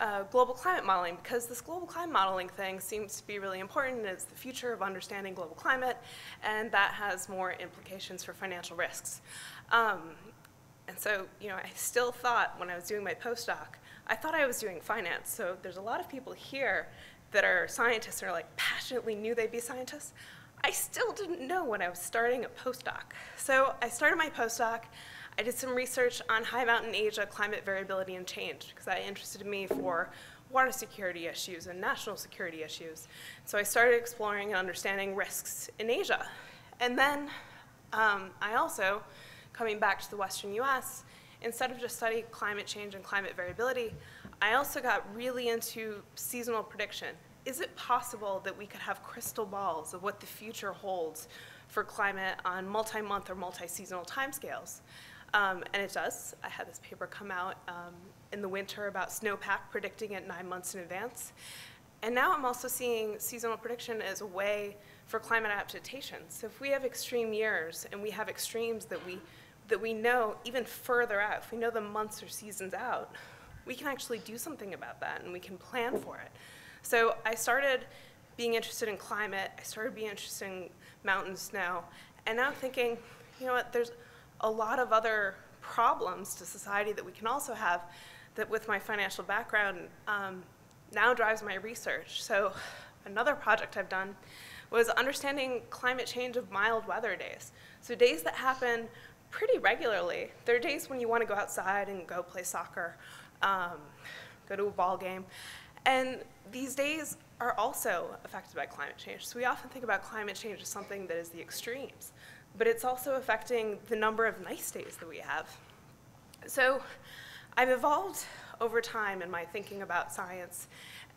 uh, global climate modeling because this global climate modeling thing seems to be really important. and It's the future of understanding global climate, and that has more implications for financial risks. Um, and so, you know, I still thought when I was doing my postdoc, I thought I was doing finance. So there's a lot of people here that are scientists and are like passionately knew they'd be scientists. I still didn't know when I was starting a postdoc. So I started my postdoc. I did some research on high mountain Asia climate variability and change because that interested me for water security issues and national security issues. So I started exploring and understanding risks in Asia. And then um, I also, coming back to the Western US, instead of just studying climate change and climate variability, I also got really into seasonal prediction is it possible that we could have crystal balls of what the future holds for climate on multi-month or multi-seasonal timescales? Um, and it does. I had this paper come out um, in the winter about snowpack predicting it nine months in advance. And now I'm also seeing seasonal prediction as a way for climate adaptation. So if we have extreme years and we have extremes that we, that we know even further out, if we know the months or seasons out, we can actually do something about that and we can plan for it. So I started being interested in climate. I started being interested in mountain snow. And now I'm thinking, you know what, there's a lot of other problems to society that we can also have that with my financial background um, now drives my research. So another project I've done was understanding climate change of mild weather days. So days that happen pretty regularly. There are days when you want to go outside and go play soccer, um, go to a ball game. And these days are also affected by climate change. So we often think about climate change as something that is the extremes, but it's also affecting the number of nice days that we have. So I've evolved over time in my thinking about science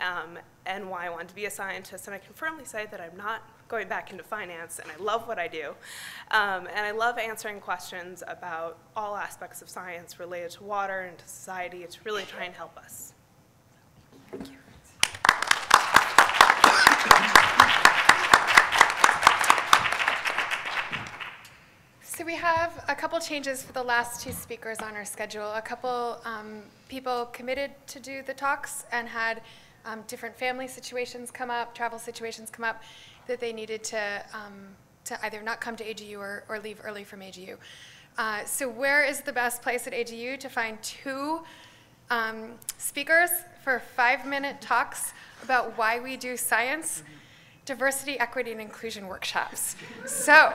um, and why I wanted to be a scientist. And I can firmly say that I'm not going back into finance, and I love what I do. Um, and I love answering questions about all aspects of science related to water and to society to really try and help us. Thank you. So we have a couple changes for the last two speakers on our schedule. A couple um, people committed to do the talks and had um, different family situations come up, travel situations come up, that they needed to, um, to either not come to AGU or, or leave early from AGU. Uh, so where is the best place at AGU to find two um, speakers for five-minute talks about why we do science? Diversity, equity, and inclusion workshops. So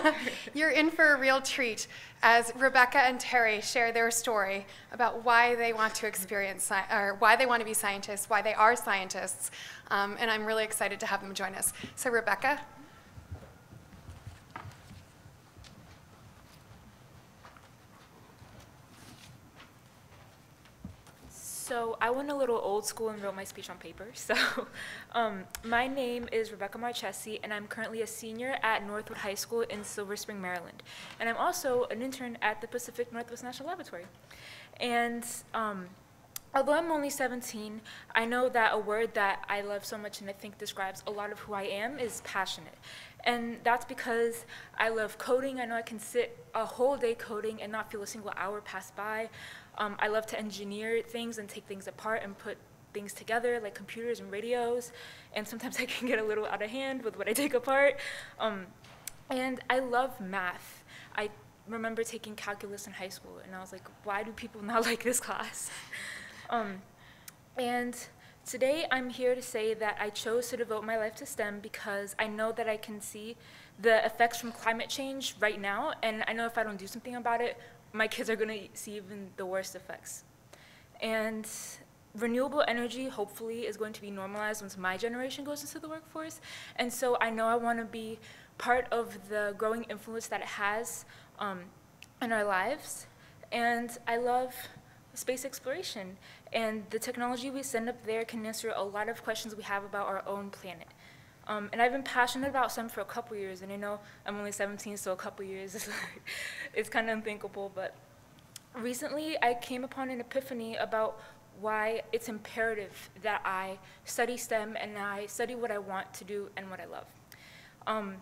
<laughs> you're in for a real treat as Rebecca and Terry share their story about why they want to experience, or why they want to be scientists, why they are scientists, um, and I'm really excited to have them join us. So Rebecca. So I went a little old school and wrote my speech on paper. <laughs> So um, my name is Rebecca Marchesi, and I'm currently a senior at Northwood High School in Silver Spring, Maryland. And I'm also an intern at the Pacific Northwest National Laboratory. And um, although I'm only 17, I know that a word that I love so much and I think describes a lot of who I am is passionate. And that's because I love coding. I know I can sit a whole day coding and not feel a single hour pass by. Um, I love to engineer things and take things apart and put things together, like computers and radios. And sometimes <laughs> I can get a little out of hand with what I take apart. Um, and I love math. I remember taking calculus in high school, and I was like, why do people <laughs> not like this class? <laughs> um, and today I'm here to say that I chose to devote my life to STEM because I know that I can see the effects from climate change right now, and I know if I don't do something about it, my kids are going to see even the worst effects. And renewable energy, hopefully, is going to be normalized once my generation goes into the workforce. And so I know I want to be part of the growing influence that it has um, in our lives. And I love space exploration. And the technology we send up there can answer a lot of questions we have about our own planet. Um, and I've been passionate about STEM for a couple years, and I know I'm only 17, so a couple years is <laughs> like, it's kind of unthinkable. But recently, I came upon an epiphany about why it's imperative that I study STEM and I study what I want to do and what I love. Um,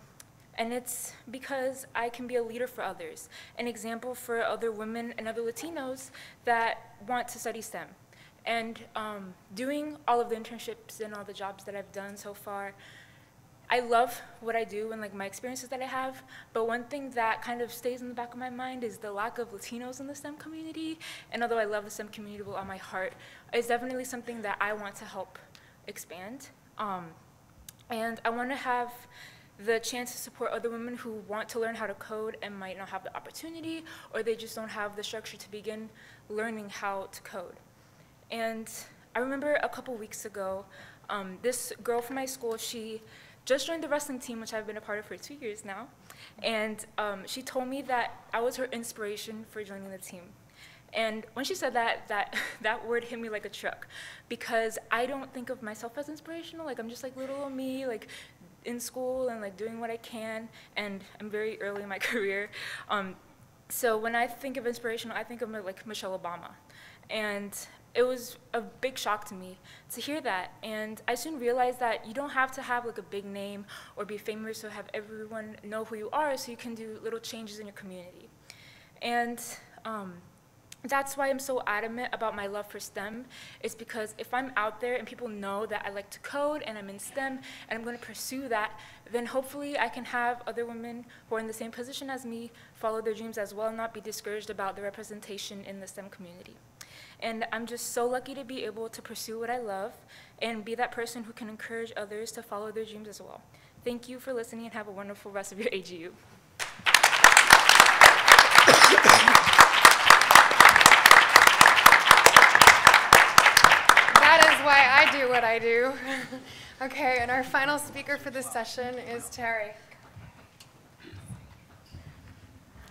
and it's because I can be a leader for others, an example for other women and other Latinos that want to study STEM. And um, doing all of the internships and all the jobs that I've done so far, I love what I do and like my experiences that I have, but one thing that kind of stays in the back of my mind is the lack of Latinos in the STEM community. And although I love the STEM community with all my heart, it's definitely something that I want to help expand. Um, and I want to have the chance to support other women who want to learn how to code and might not have the opportunity, or they just don't have the structure to begin learning how to code. And I remember a couple weeks ago, um, this girl from my school, she just joined the wrestling team, which I've been a part of for two years now. And um, she told me that I was her inspiration for joining the team. And when she said that, that, <laughs> that word hit me like a truck because I don't think of myself as inspirational. Like, I'm just like little old me, like in school and like doing what I can. And I'm very early in my <laughs> career. Um, so when I think of inspirational, I think of like Michelle Obama. And it was a big shock to me to hear that. And I soon realized that you don't have to have like a big name or be famous or have everyone know who you are so you can do little changes in your community. And um, that's why I'm so adamant about my love for STEM, is because if I'm out there and people know that I like to code and I'm in STEM and I'm going to pursue that, then hopefully I can have other women who are in the same position as me follow their dreams as well and not be discouraged about the representation in the STEM community. And I'm just so lucky to be able to pursue what I love and be that person who can encourage others to follow their dreams as well. Thank you for listening and have a wonderful rest of your AGU. that is why I do what I do. <laughs> okay, and our final speaker for this session is Terry.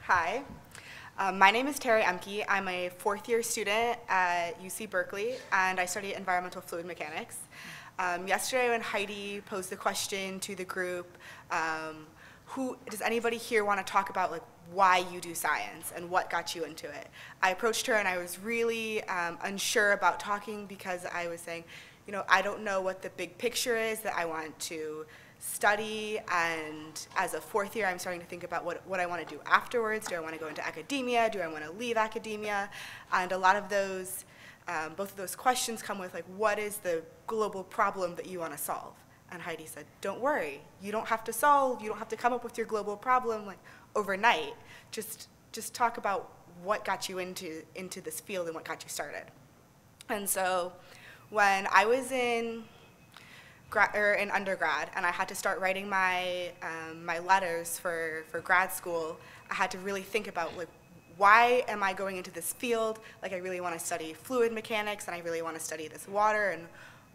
Hi. Um, my name is Terry Emke. I'm a fourth year student at UC Berkeley, and I study environmental fluid mechanics. Um, yesterday, when Heidi posed the question to the group, um, who does anybody here want to talk about like why you do science and what got you into it? I approached her and I was really um, unsure about talking because I was saying, you know, I don't know what the big picture is that I want to study and as a fourth year I'm starting to think about what, what I want to do afterwards. Do I want to go into academia? Do I want to leave academia? And a lot of those, um, both of those questions come with like what is the global problem that you want to solve? And Heidi said, don't worry, you don't have to solve, you don't have to come up with your global problem like overnight. Just, just talk about what got you into, into this field and what got you started. And so when I was in or in undergrad, and I had to start writing my um, my letters for for grad school. I had to really think about like why am I going into this field? Like I really want to study fluid mechanics, and I really want to study this water, and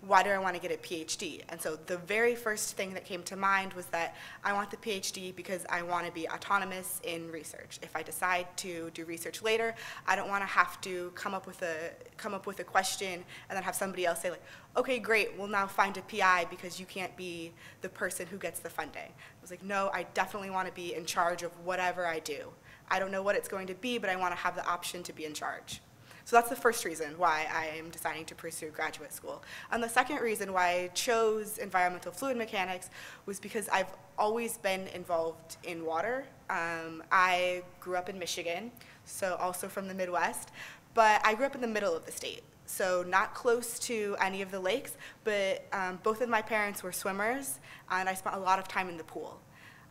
why do I want to get a PhD? And so the very first thing that came to mind was that I want the PhD because I want to be autonomous in research. If I decide to do research later, I don't want to have to come up with a come up with a question and then have somebody else say like, okay, great, we'll now find a PI because you can't be the person who gets the funding. I was like, no, I definitely want to be in charge of whatever I do. I don't know what it's going to be, but I want to have the option to be in charge. So that's the first reason why I am deciding to pursue graduate school. And the second reason why I chose environmental fluid mechanics was because I've always been involved in water. Um, I grew up in Michigan, so also from the Midwest, but I grew up in the middle of the state. So not close to any of the lakes, but um, both of my parents were swimmers, and I spent a lot of time in the pool.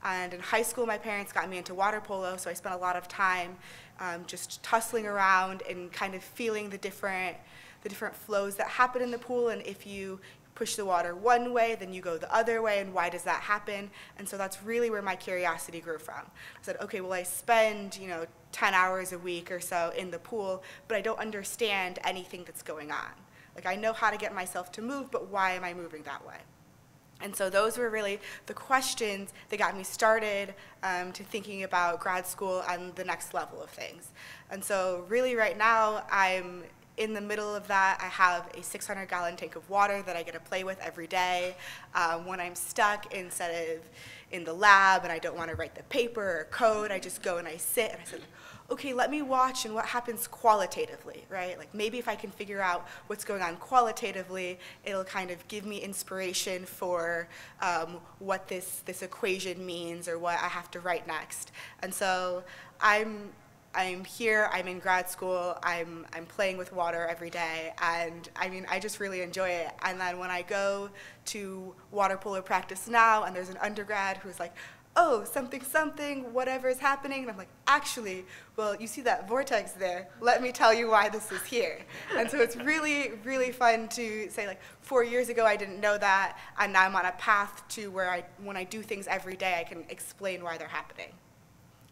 And in high school, my parents got me into water polo, so I spent a lot of time um, just tussling around and kind of feeling the different, the different flows that happen in the pool. And if you push the water one way, then you go the other way, and why does that happen? And so that's really where my curiosity grew from. I said, okay, well, I spend, you know, 10 hours a week or so in the pool, but I don't understand anything that's going on. Like, I know how to get myself to move, but why am I moving that way? And so those were really the questions that got me started um, to thinking about grad school and the next level of things. And so really right now I'm in the middle of that, I have a 600 gallon tank of water that I get to play with every day. Um, when I'm stuck instead of in the lab and I don't want to write the paper or code, I just go and I sit and I said, okay, let me watch and what happens qualitatively, right? Like maybe if I can figure out what's going on qualitatively, it'll kind of give me inspiration for um, what this, this equation means or what I have to write next. And so I'm I'm here, I'm in grad school, I'm, I'm playing with water every day, and I mean, I just really enjoy it. And then when I go to water polo practice now, and there's an undergrad who's like, oh, something, something, whatever is happening. And I'm like, actually, well, you see that vortex there. Let me tell you why this is here. And so it's really, really fun to say, like, four years ago I didn't know that, and now I'm on a path to where I, when I do things every day, I can explain why they're happening.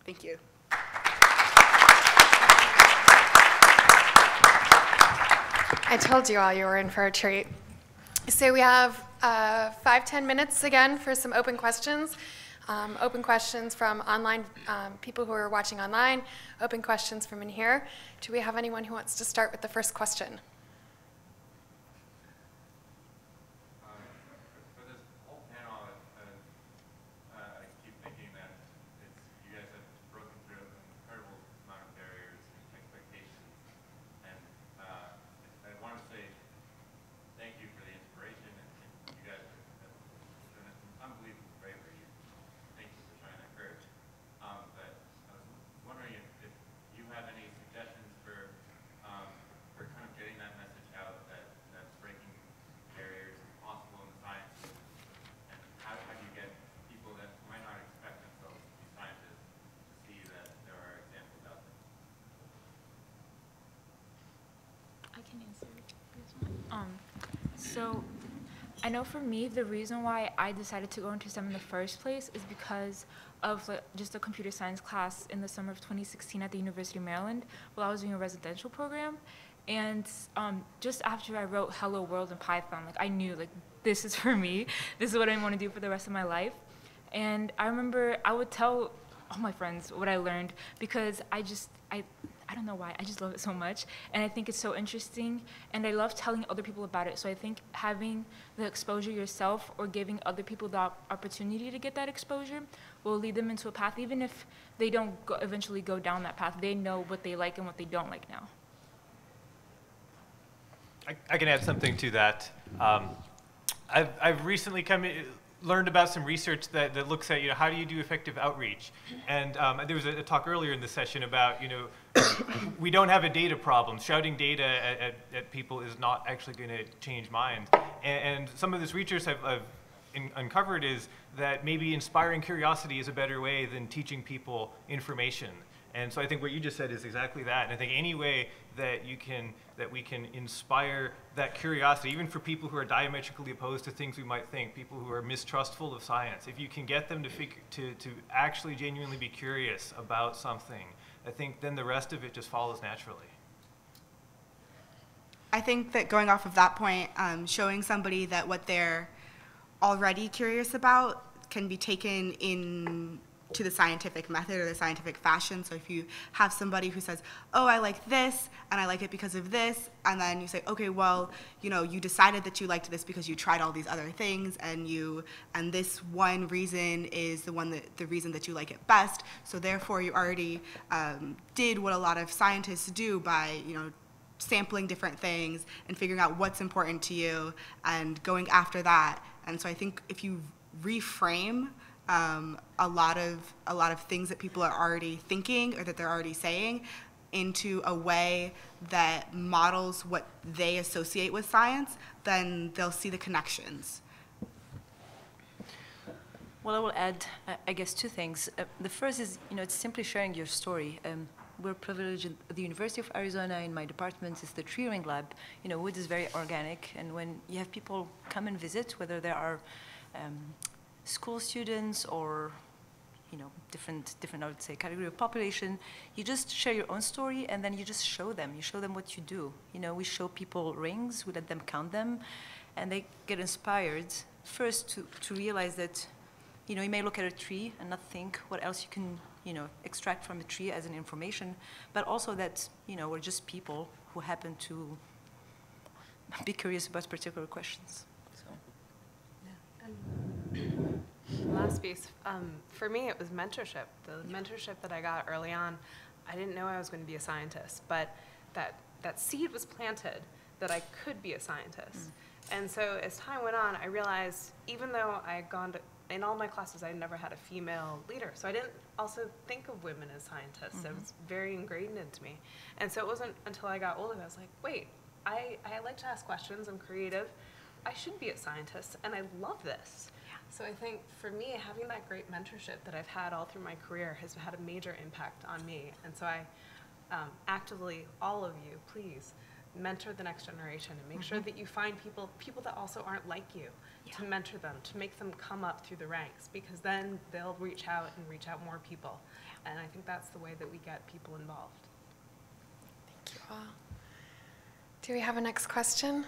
Thank you. I told you all you were in for a treat. So we have uh, five, ten minutes again for some open questions. Um, open questions from online um, people who are watching online, open questions from in here. Do we have anyone who wants to start with the first question? So I know for me, the reason why I decided to go into STEM in the first place is because of like, just a computer science class in the summer of 2016 at the University of Maryland while I was doing a residential program. And um, just after I wrote Hello World in Python, like I knew like this is <laughs> for me. This is what I want to do for the rest of my life. And I remember I would tell all my friends what I learned because I just I I don't know why I just love it so much and I think it's so interesting and I love telling other people about it. So I think having the exposure yourself or giving other people the op- opportunity to get that exposure will lead them into a path even if they don't go, eventually go down that path. They know what they like and what they don't like now. I, I can add something to that. Um, I've, I've recently come in, learned about some research that, that looks at you know how do you do effective outreach? And um, there was a, a, talk earlier in the session about you know <coughs> we don't have a data problem. Shouting data at, at, at people is not actually going to change minds. And, and, some of this research I've, I've in, uncovered is that maybe inspiring curiosity is a better way than teaching people information and so I think what you just said is exactly that. And I think any way that you can, that we can inspire that curiosity, even for people who are diametrically opposed to things we might think, people who are mistrustful of science, if you can get them to to, to actually genuinely be curious about something, I think then the rest of it just follows naturally. I think that going off of that point, um, showing somebody that what they're already curious about can be taken in to the scientific method or the scientific fashion. So if you have somebody who says, oh, I like this, and I like it because of this, and then you say, okay, well, you know, you decided that you liked this because you tried all these other things, and you, and this one reason is the one that, the reason that you like it best. So therefore, you already um, did what a lot of scientists do by, you know, sampling different things and figuring out what's important to you and going after that. And so I think if you reframe um, a lot of a lot of things that people are already thinking or that they're already saying into a way that models what they associate with science, then they'll see the connections. Well, I will add, I guess, two things. Uh, the first is, you know, it's simply sharing your story. Um, we're privileged at the University of Arizona in my department is the tree ring lab. You know, wood is very organic, and when you have people come and visit, whether there are um, school students or you know different different I would say category of population you just share your own story and then you just show them. You show them what you do. You know we show people rings we let them count them and they get inspired first to, to realize that you know you may look at a tree and not think what else you can you know extract from a tree as an information but also that you know we're just people who happen to be curious about particular questions. So yeah last piece, um, for me, it was mentorship. The mentorship that I got early on, I didn't know I was going to be a scientist, but that, that seed was planted that I could be a scientist. Mm. And so as time went on, I realized even though I had gone to, in all my classes, I never had a female leader. So I didn't also think of women as scientists. Mm-hmm. It was very ingrained into me. And so it wasn't until I got older that I was like, wait, I, I like to ask questions, I'm creative. I should be a scientist, and I love this. So I think for me, having that great mentorship that I've had all through my career has had a major impact on me. And so I um, actively, all of you, please mentor the next generation and make mm -hmm. sure mm-hmm. that you find people, people that also aren't like you, yeah. to mentor them, to make them come up through the ranks, because then they'll reach out and reach out more people. Yeah. And I think that's the way that we get people involved. Thank you all. Do we have a next question?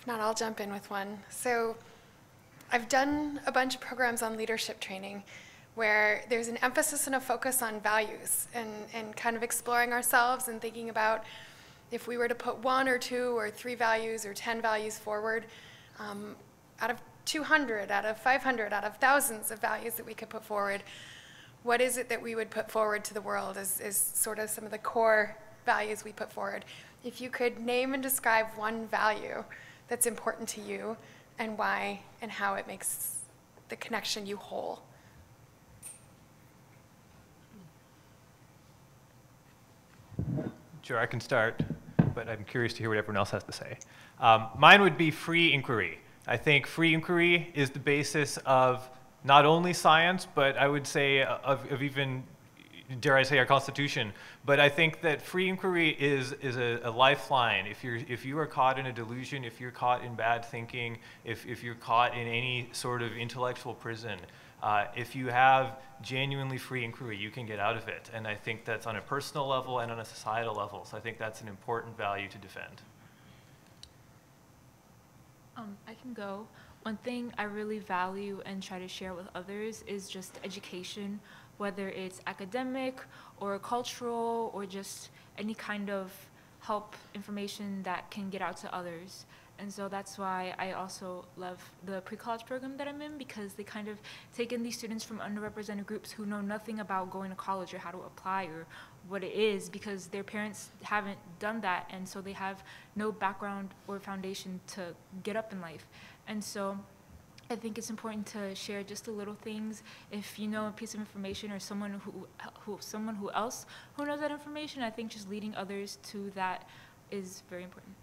If not, I'll jump in with one. So I've done a bunch of programs on leadership training where there's an emphasis and a focus on values and, and kind of exploring ourselves and thinking about if we were to put one or two or three values or 10 values forward, um, out of 200, out of 500, out of thousands of values that we could put forward, what is it that we would put forward to the world as, as sort of some of the core values we put forward? If you could name and describe one value that's important to you and why and how it makes the connection you whole. Sure, I can start, but I'm curious to hear what everyone else has to say. Um, mine would be free inquiry. I think free inquiry is the basis of not only science, but I would say of, of even dare I say, our Constitution. But I think that free inquiry is, is a, a, lifeline. If, you're, if you are caught in a delusion, if you're caught in bad thinking, if, if you're caught in any sort of intellectual prison, uh, if you have genuinely free inquiry, you can get out of it. And I think that's on a personal level and on a societal level. So I think that's an important value to defend. Um, I can go. one thing I really value and try to share with others is just education, whether it's academic or cultural or just any kind of help information that can get out to others. And so that's why I also love the pre-college program that I'm in because they kind of take in these students from underrepresented groups who know nothing about going to college or how to apply or what it is because their parents haven't done that and so they have no background or foundation to get up in life. And so I think it's important to share just the little things. If you know a piece of information or someone who, who someone who else who knows that information, I think just leading others to that is very important.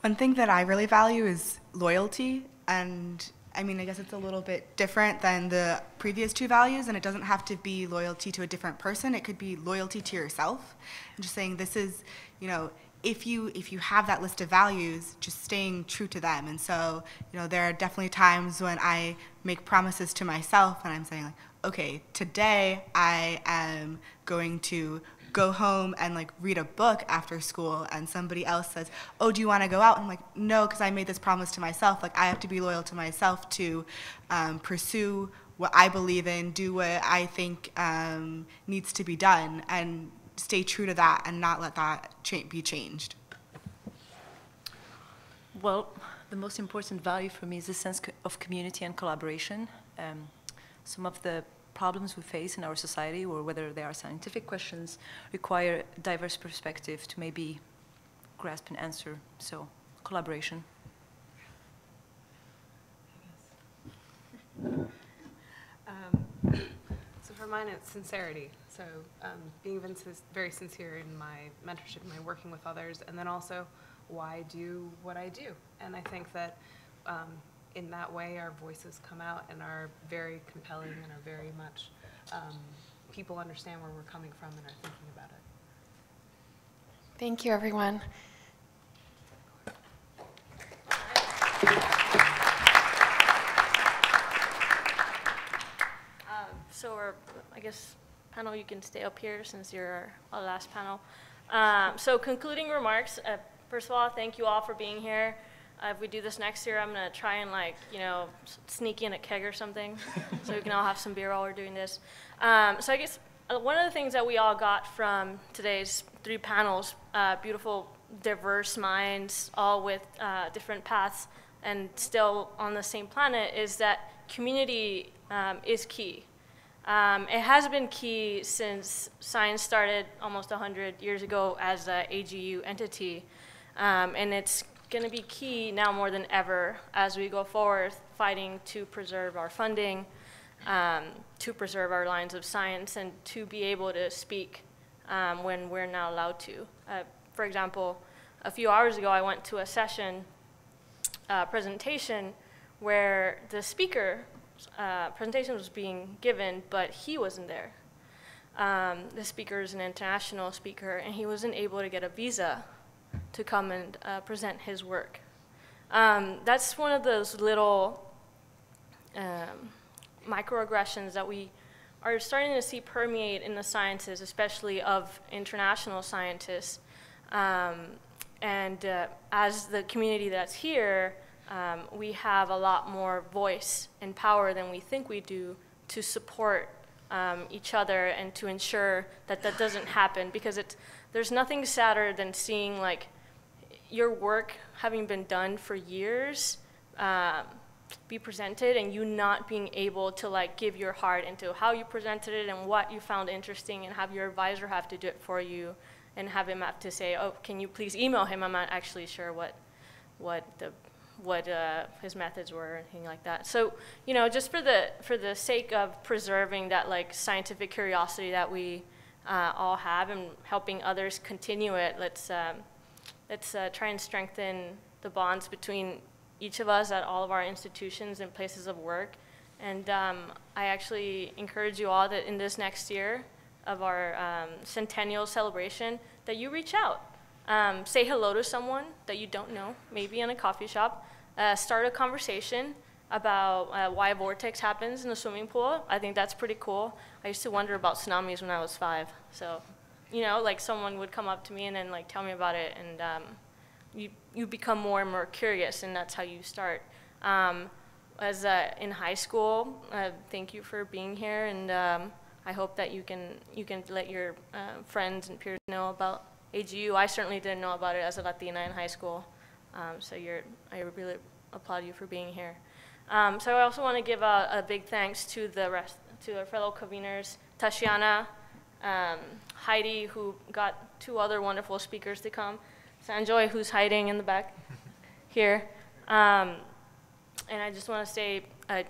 One thing that I really value is loyalty. And I mean, I guess it's a little bit different than the previous two values, and it doesn't have to be loyalty to a different person. It could be loyalty to yourself. And just saying, this is, you know, if you if you have that list of values, just staying true to them. And so, you know, there are definitely times when I make promises to myself, and I'm saying like, okay, today I am going to go home and like read a book after school. And somebody else says oh do you want to go out? And i'm like no because i made this promise to myself. Like i have to be loyal to myself to um, pursue what i believe in do what i think um, needs to be done. And stay true to that and not let that cha- be changed Well, the most important value for me is the sense of community and collaboration. Um, some of the problems we face in our society, or whether they are scientific questions, require diverse perspective to maybe grasp an answer. So, collaboration. <laughs> Um, so for mine, it's sincerity. So um, being very sincere in my mentorship, my working with others, and then also why do what I do. And I think that um, in that way, our voices come out and are very compelling and are very much um, people understand where we're coming from and are thinking about it. Thank you, everyone. Um, So our, I guess, panel, you can stay up here since you're our- last panel. Um, So concluding remarks, uh, first of all, thank you all for being here. Uh, If we do this next year, I'm gonna try and like, you know, sneak in a keg or something, <laughs> so we can all have some beer while we're doing this. Um, So I guess uh, one of the things that we all got from today's three panels, uh, beautiful, diverse minds, all with uh, different paths and still on the same planet, is that community um, is key. Um, it has been key since science started almost 100 years ago as a AGU entity, um, and it's going to be key now more than ever as we go forward fighting to preserve our funding, um, to preserve our lines of science, and to be able to speak um, when we're not allowed to. Uh, for example, a few hours ago, I went to a session uh, presentation where the speaker uh, presentation was being given, but he wasn't there. Um, the speaker is an international speaker, and he wasn't able to get a visa to come and uh, present his work. Um, that's one of those little um, microaggressions that we are starting to see permeate in the sciences, especially of international scientists. Um, and uh, as the community that's here, um, we have a lot more voice and power than we think we do to support um, each other and to ensure that that doesn't happen because it's, there's nothing sadder than seeing like your work having been done for years um, be presented and you not being able to like give your heart into how you presented it and what you found interesting and have your advisor have to do it for you and have him have to say, oh, can you please email him? I'm not actually sure what, what the, what uh, his methods were or anything like that. So, you know, just for the, for the sake of preserving that like scientific curiosity that we uh, all have and helping others continue it, let's, um, let's uh, try and strengthen the bonds between each of us at all of our institutions and places of work. And um, I actually encourage you all that in this next year of our um, centennial celebration, that you reach out. Um, say hello to someone that you don't know, maybe in a coffee shop. Uh, start a conversation about uh, why a vortex happens in a swimming pool. I think that's pretty cool. I used to wonder about tsunamis when I was five. So, you know, like someone would come up to me and then like tell me about it, and um, you, you become more and more curious, and that's how you start. Um, as uh, in high school, uh, thank you for being here, and um, I hope that you can you can let your uh, friends and peers know about AGU. I certainly didn't know about it as a Latina in high school, um, so you're I really applaud you for being here. Um, so I also want to give a, a, big thanks to the rest to our fellow conveners, Tashiana, um, Heidi, who got two other wonderful speakers to come, Sanjoy, who's hiding in the back <laughs> here. Um, and I just want to say uh,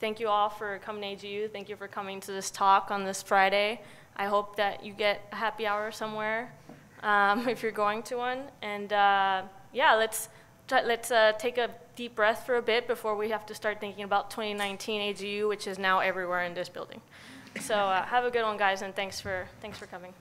thank you all for coming to AGU. Thank you for coming to this talk on this Friday. I hope that you get a happy hour somewhere um, <laughs> if you're going to one. And uh, yeah, let's, let's uh, take a deep breath for a bit before we have to start thinking about 2019 AGU, which is now everywhere in this building. So uh, have a good one, guys, and thanks for, thanks for coming.